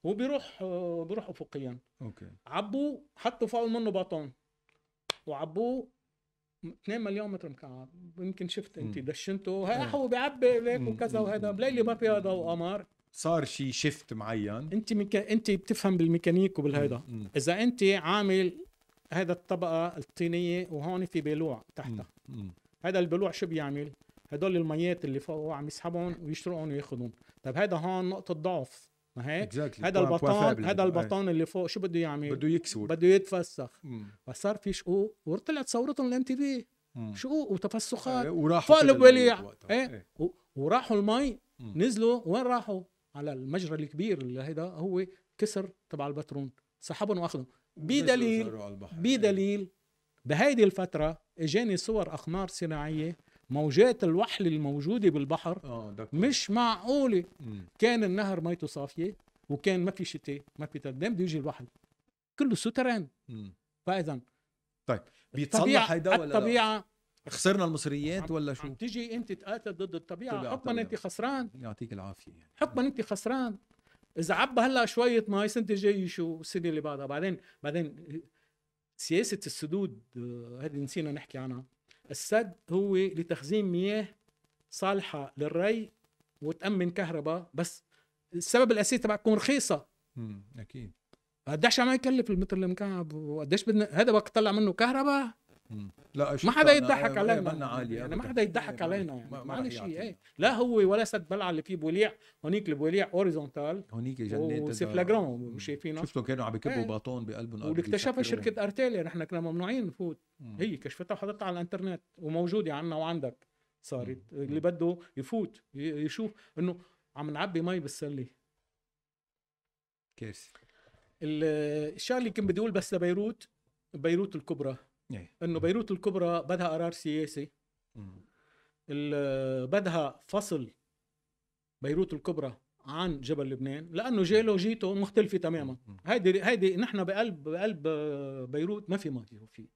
وبيروح آه، بيروح افقيا okay عبوه حطوا فوق منه باطون وعبوه 2 مليون متر مكعب يمكن شفت أنت. دشنته. ها هو بيعبي مم. وكذا. وهذا. بليله ما فيها ضوء قمر صار شي shift معين انت ميكا... انت بتفهم بالميكانيك وبالهيدا. إذا انت عامل هذا الطبقة الطينية وهون في بلوع تحتها. هذا البلوع شو بيعمل؟ هدول الميات اللي فوق عم يسحبهم ويشترقهم وياخذهم، طيب هذا هون نقطة ضعف ما هيك؟ Exactly. هذا البطان هذا. البطان اللي فوق شو بده يعمل؟ بده يكسر بده يتفسخ. فصار في شقوق وطلعت ثورتهم الام تي في. شقوق وتفسخات وراحوا فوق البليع. إيه. و- وراحوا المي مم. نزلوا وين راحوا؟ على المجرى الكبير اللي هيدا هو كسر تبع البترون سحبهم وأخذهم بدليل. بدليل بهيدي الفترة إجاني صور أقمار صناعية موجات الوحل الموجودة بالبحر داكور. مش معقولة. كان النهر ميته صافية وكان ما في شتاء ما في تردام بده يجي الوحل كله سوتران مم. فاذا بيتصلح هيدا ولا لا؟ الطبيعة خسرنا المصريات ولا عم شو؟ تيجي انت تقاتل ضد الطبيعة ترجع حكما. أنت خسران يعطيك العافية يعني. حكما أنت خسران إذا عبى هلا شوية مي السنة الجاية شو السنة اللي بعدها بعدين بعدين سياسة السدود آه، هذه نسينا نحكي عنها السد هو لتخزين مياه صالحة للري وتأمن كهرباء بس السبب الأساسي تبع تكون رخيصة مم. أكيد قديش عم يكلف المتر المكعب وقديش بدنا هذا بدك تطلع منه كهرباء. لا ما حدا يضحك إيه، علينا. منا عالية يعني ما. حدا يضحك ما- علينا يعني. شيء. إيه. لا هو ولا سد بلعة اللي فيه بوليع هونيك البوليع اوريزونتال هونيك جنات وسيفلاجرون. شايفينه. شفتهم كانوا عم بكبوا إيه. باطون بقلبهم واللي اكتشفها شركة أرتيليا نحن كنا ممنوعين نفوت. هي كشفتها وحطتها على الإنترنت وموجودة عنا وعندك. صارت اللي بده يفوت يشوف إنه عم نعبي مي بالسلة. كارثه ال- الشغلة اللي كنت بدي أقول بس لبيروت بيروت الكبرى. إيه. إنه بيروت الكبرى بدها قرار سياسي. ال- بدها فصل بيروت الكبرى عن جبل لبنان لأنه جيولوجيته مختلفة تماما. هيدي هيدي نحن بقلب بقلب بيروت ما في مي جوب فيه.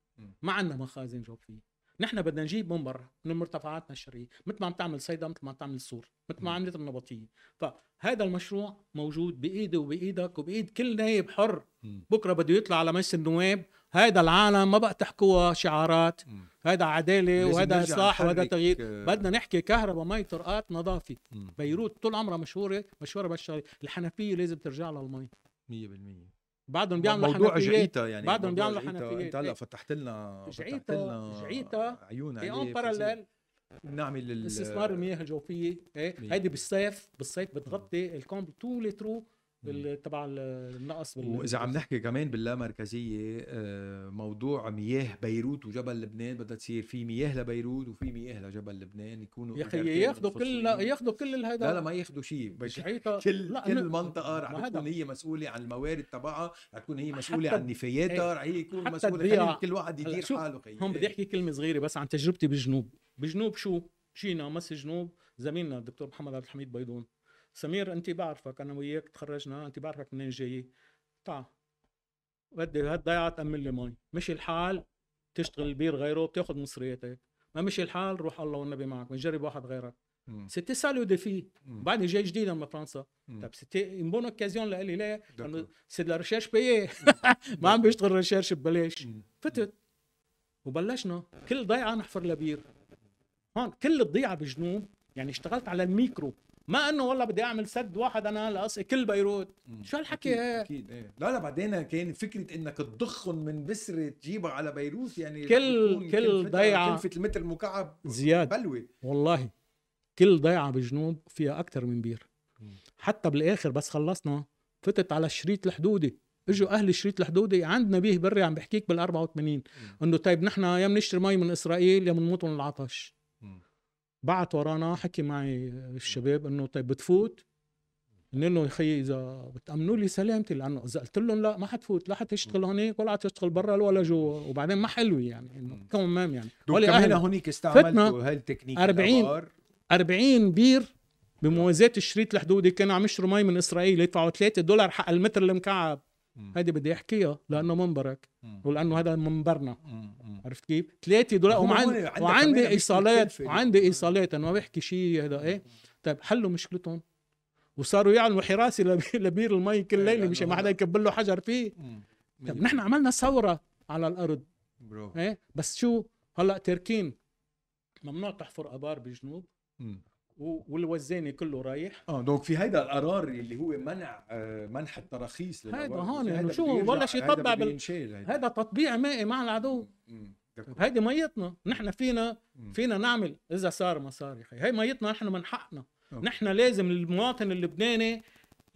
ما عندنا مخازن جوب فيه نحن بدنا نجيب من برا من مرتفعاتنا الشرقية مثل ما عم تعمل صيدا مثل ما عم تعمل سور مثل ما. عملت النبطية فهذا المشروع موجود بإيدي وبإيدك وبإيد كل نايب حر. بكرة بده يطلع على مجلس النواب هذا العالم ما بقى تحكوها شعارات. هذا عدالة نرجع اصلاح وهذا نحرك، تغيير. آه، بدنا نحكي كهرباء مي طرقات نظافة. مم. بيروت طول عمرها مشهورة مشهورة بالشغله الحنفية لازم ترجع لها المي. 100% بعدهم بيعملوا موضوع جعيتا يعني بعدهم بيعملوا حنفيات. انت هلا. فتحت لنا جعيتا- جعيتا عيون عليه en parallèle نعمل ال- استثمار المياه الجوفية إيه. هيدي بالصيف بالصيف بتغطي ال compte trop تبع ال- النقص بال- وإذا عم نحكي كمان باللامركزية آه، موضوع مياه بيروت وجبل لبنان بدها تصير في مياه لبيروت وفي مياه لجبل لبنان يكونوا يا أخي ياخذوا كل. ياخذوا كل الهيدا لا لا ما ياخذوا شيء كل لا، كل منطقة رح تكون هذا- هي مسؤولة عن الموارد تبعها رح تكون هي مسؤولة عن نفاياتها رح هي يكون حتى مسؤولة. كل واحد يدير حاله خيي. هون بدي أحكي كلمة صغيرة بس عن تجربتي بالجنوب بجنوب شو؟ جينا مس جنوب زميلنا الدكتور محمد عبد الحميد بيضون. سمير أنت بعرفك أنا وياك تخرجنا أنت بعرفك منين جاي تعال بدي هالضيعه تامن لي مي. مشي الحال تشتغل البير غيره بتاخذ مصرياتك. ما مشي الحال روح الله والنبي معك بنجرب واحد غيرك. c'était ça le défi. بعدني جاي جديد من فرنسا. طيب c'était une bonne occasion لإلي. ليه؟ لأنه c'est la recherche payée ما عم بيشتغل recherche ببلاش. فتت. وبلشنا. كل ضيعة نحفر لبير. هون كل الضيعة بجنوب يعني اشتغلت على الميكرو. ما انه والله بدي اعمل سد واحد أنا لاسقي كل بيروت. شو هالحكي هيك؟ أكيد إيه لا لا بعدين كان فكرة إنك تضخهم من بسرة تجيبها على بيروت يعني كل- كل ضيعة- كلفة المتر المكعب زياد بلوه والله كل ضيعة بجنوب فيها أكثر من بير. حتى بالآخر بس خلصنا فتت على الشريط الحدودي إجوا أهل الشريط الحدودي عندنا بيه بري عم بحكيك بال 84 إنه طيب نحن يا بنشتري مي من إسرائيل يا بنموت من العطش. بعت ورانا حكي معي الشباب إنه طيب بتفوت قلنا له يا خيي إذا بتأمنوا لي سلامتي لأنه اذا قلت لهم لا ما حتفوت لا حتشتغل هونيك ولا حتشتغل برا ولا جوا وبعدين ما حلوة يعني انه مم. كمان يعني ولا كمان هونيك استعملتوا فتنا هاي التكنيك 40 الأبار. 40 بير بموازاة الشريط الحدودي كانوا عم يشتروا مي من إسرائيل يدفعوا 3 دولار حق المتر المكعب. هيدي بدي أحكيها لأنه منبرك. ولأنه هذا منبرنا. عرفت كيف؟ 3 دولار وعندي مشكلة ايصالات. وعندي ايصالات أنا ما بحكي شيء هذا إيه؟ طيب حلوا مشكلتهم. وصاروا يعلموا حراسه لب- لبير المي كل إيه، ليله مشان ما حدا يكب له حجر فيه. طيب نحن عملنا ثورة على الأرض برافو. إيه؟ بس شو؟ هلأ تركين ممنوع تحفر آبار بجنوب. مم. و- والوزانه كله رايح آه donc في هيدا القرار اللي هو منع آه، منح التراخيص هيدا. هون شو بلش يطبع بال- هيدا. تطبيع مائي مع العدو هيدي ميتنا نحن فينا مم. فينا نعمل إذا صار ما صار يا أخي هي ميتنا نحن من حقنا أوكي. نحن لازم المواطن اللبناني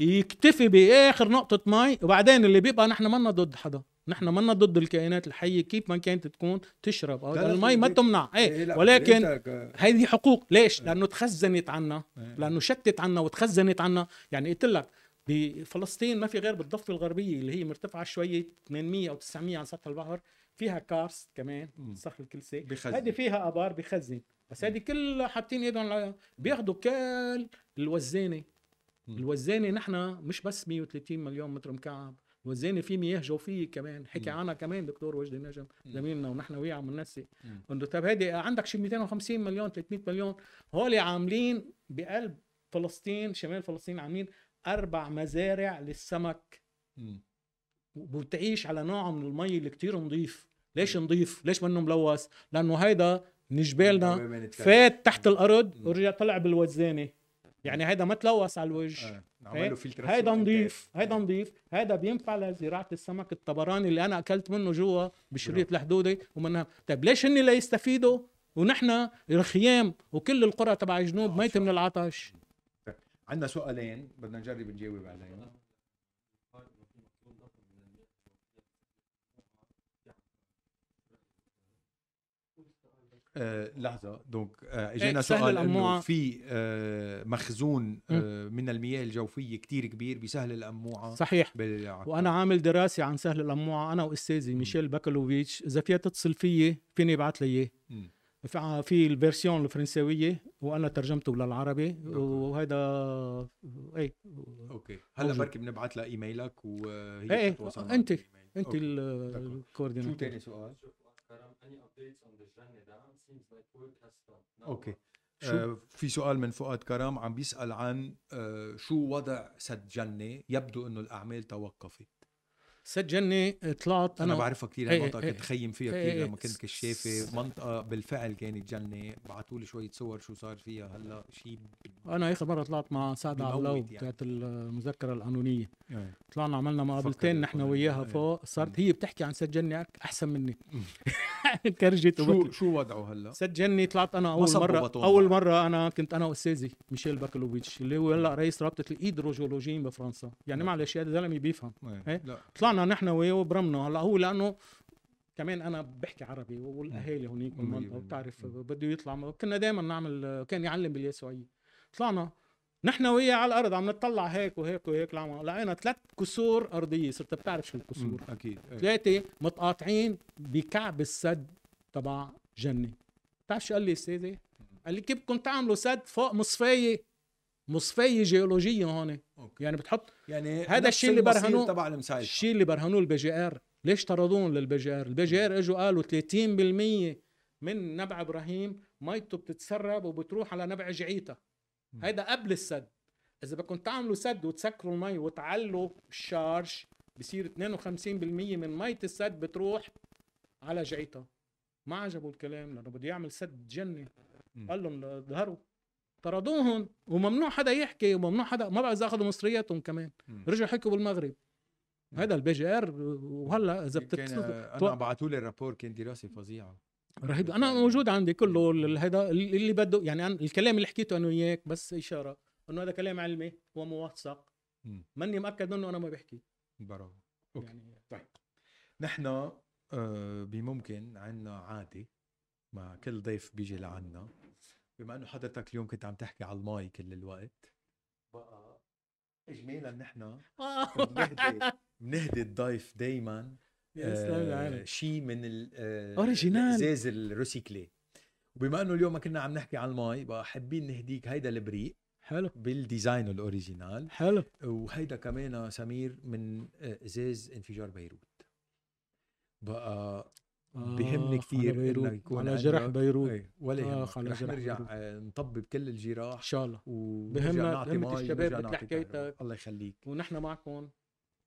يكتفي بآخر نقطة مي وبعدين اللي بيبقى نحن منا ضد حدا نحن منا ضد الكائنات الحية كيف ما كانت تكون تشرب. لا، المي ما تمنع. إيه، إيه لا، ولكن آه، هذه حقوق. ليش؟ إيه. لأنه تخزنت عنا إيه. لأنه شتت عنا وتخزنت عنا. يعني قلت لك بفلسطين ما في غير بالضفة الغربية اللي هي مرتفعة شوية 800 أو 900 عن سطح البحر. فيها كارست كمان. صخر الكلسه بخزن. هذه فيها آبار بخزن. بس هذه كلها حاطين ايدهم بياخذوا كل الوزانة. الوزانة نحن مش بس 130 مليون متر مكعب. الوزانه في مياه جوفيه كمان. حكي. عنها كمان دكتور وجدي نجم. زميلنا ونحن وياه عم ننسي. انه طيب هيدي عندك شي 250 مليون 300 مليون. هول عاملين بقلب فلسطين شمال فلسطين عاملين أربع مزارع للسمك. وبتعيش على نوع من المي اللي كتير نظيف ليش نظيف ليش منه ملوث؟ لأنه هيدا من جبالنا. فات تحت الأرض. ورجع طلع بالوزانة. يعني هيدا ما تلوث على الوجه. آه. عمل له فلتراسيون هيدا. نظيف هيدا نظيف هيدا بينفع لزراعة السمك الطبراني اللي أنا أكلت منه جوا بشريط الحدودي ومنها. طيب ليش هن ليستفيدوا ونحن الخيام وكل القرى تبع الجنوب ميتة من العطش. عندنا سؤالين بدنا نجرب نجاوب عليهم. آه لحظة دونك آه إجينا إيه، سهل سؤال إنه الأموعة. في آه مخزون آه من المياه الجوفية كتير كبير بسهل الأموعة صحيح. وأنا عامل دراسة عن سهل الاموعه أنا وأستاذي ميشيل باكالوفيتش إذا فيها تتصل فيي فيني ابعث لي إياه. في في ال version الفرنساوية وأنا ترجمته للعربي. وهيدا اي أوكي هلا. بركي بنبعث لها إيميلك وهي إيه، أنت. بالإيميل. أنت أوكي. ال- دكتور. شو ال coordinator تاني سؤال؟ أوكي شو؟ آه في سؤال من فؤاد كرام عم بيسأل عن آه شو وضع سد جنة؟ يبدو إنه الأعمال توقفت. سد جنة طلعت أنا أنا بعرفها كثير إيه، المنطقة إيه، كنت خيم فيها إيه، كثير. لما كنت كشافة منطقة بالفعل كانت جنة بعثوا لي شوية صور شو صار فيها هلأ شيء أنا آخر مرة طلعت مع سعد علاو يعني. بتاعت المذكرة القانونية يعني. طلعنا عملنا مقابلتين نحن وياها. فوق صارت. هي بتحكي عن سد جنة أحسن مني كرجت شو شو وضعه هلأ؟ سد جني طلعت أنا أول صبوا مره بطون أول بعد. مرة أنا كنت أنا وأستاذي ميشيل باكلوفيتش اللي هو هلأ رئيس رابطة الهيدروجيولوجيين بفرنسا يعني. معلش هذا زلمة بيفهم إيه. طلعنا نحن وياه وبرمنا هلا هو لأنه كمان أنا بحكي عربي والأهالي هونيك. بالمنطقة. بتعرف. بده يطلع كنا دائما نعمل كان يعلم باليسوعيه طلعنا نحن وياه على الأرض عم نطلع هيك وهيك وهيك لقينا ثلاث كسور أرضية صرت بتعرف شو. الكسور أكيد إيه. ثلاثة متقاطعين بكعب السد تبع جنة بتعرف شو قال لي استاذي؟ قال لي كيف بدكم تعملوا سد فوق مصفاية مصفاية جيولوجية هون. أوكي. يعني بتحط يعني هذا الشيء اللي برهنوه- تبع الشيء اللي برهنوه ال BGR. ليش طردوهم لل BGR؟ ال BGR إجوا قالوا 30% من نبع إبراهيم ميته بتتسرب وبتروح على نبع جعيتا. هيدا قبل السد. إذا بدكم تعملوا سد وتسكروا المي وتعلوا ال charge بصير 52% من مية السد بتروح على جعيتا. ما عجبوا الكلام لأنه بده يعمل سد جنه. قال لهم ظهروا طردوهم وممنوع حدا يحكي وممنوع حدا ما بعرف إذا أخذوا مصرياتهم كمان. رجعوا حكوا بالمغرب. هذا ال BGR وهلا إذا كان بتت أنا بعثوا لي ال rapport كان دراسه فظيعه رهيب. أنا موجود عندي كله هذا اللي بده يعني أنا الكلام اللي حكيته أنا وياك بس إشارة إنه هذا كلام علمي وموثق. ماني مأكد انه أنا ما بحكي. برافو أوكي. يعني طيب. نحن آه، بممكن عنا عادة مع كل ضيف بيجي لعنا. بما إنه حضرتك اليوم كنت عم تحكي على الماي كل الوقت بقى اجمالا نحن بنهدي بنهدي الضيف سلام عليك. شيء من ال- آه،. الإزاز ال recyclé. وبما إنه اليوم ما كنا عم نحكي على الماي بقى حابين نهديك هيدا البريق حلو. بال design ال original. حلو. وهيدا كمان سمير من آه، إزاز انفجار بيروت. بقى بيهمني آخ، كثير إنه يكون على جرح بيروت. إيه، ولا على رح جرح نرجع بيروت. آه، نطبب كل الجراح إن شاء الله. ونرجع بهمنا- نعطي بهمة الشباب مثل. كهرباء. الله يخليك. ونحن معكم.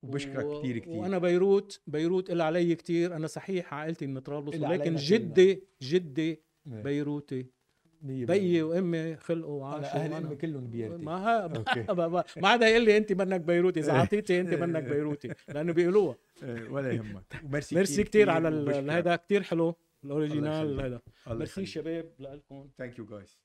وبشكرك و- كثير كثير. وأنا بيروت بيروت إلها علي كثير. أنا صحيح عائلتي من طرابلس ولكن جدي جدي إيه، بيروتي. بيي. وامي خلقوا وعاشوا أهل امي كلهم بيروتي. ما. ما- عدا يقول لي انت منك بيروتي. إذا إيه. أعطيتي انت منك بيروتي. لأنه بيقولوها. إيه، ولا يهمك. و merci merci كثير على. هذا كثير حلو. ال original. هذا ميرسي شباب لكم. thank you guys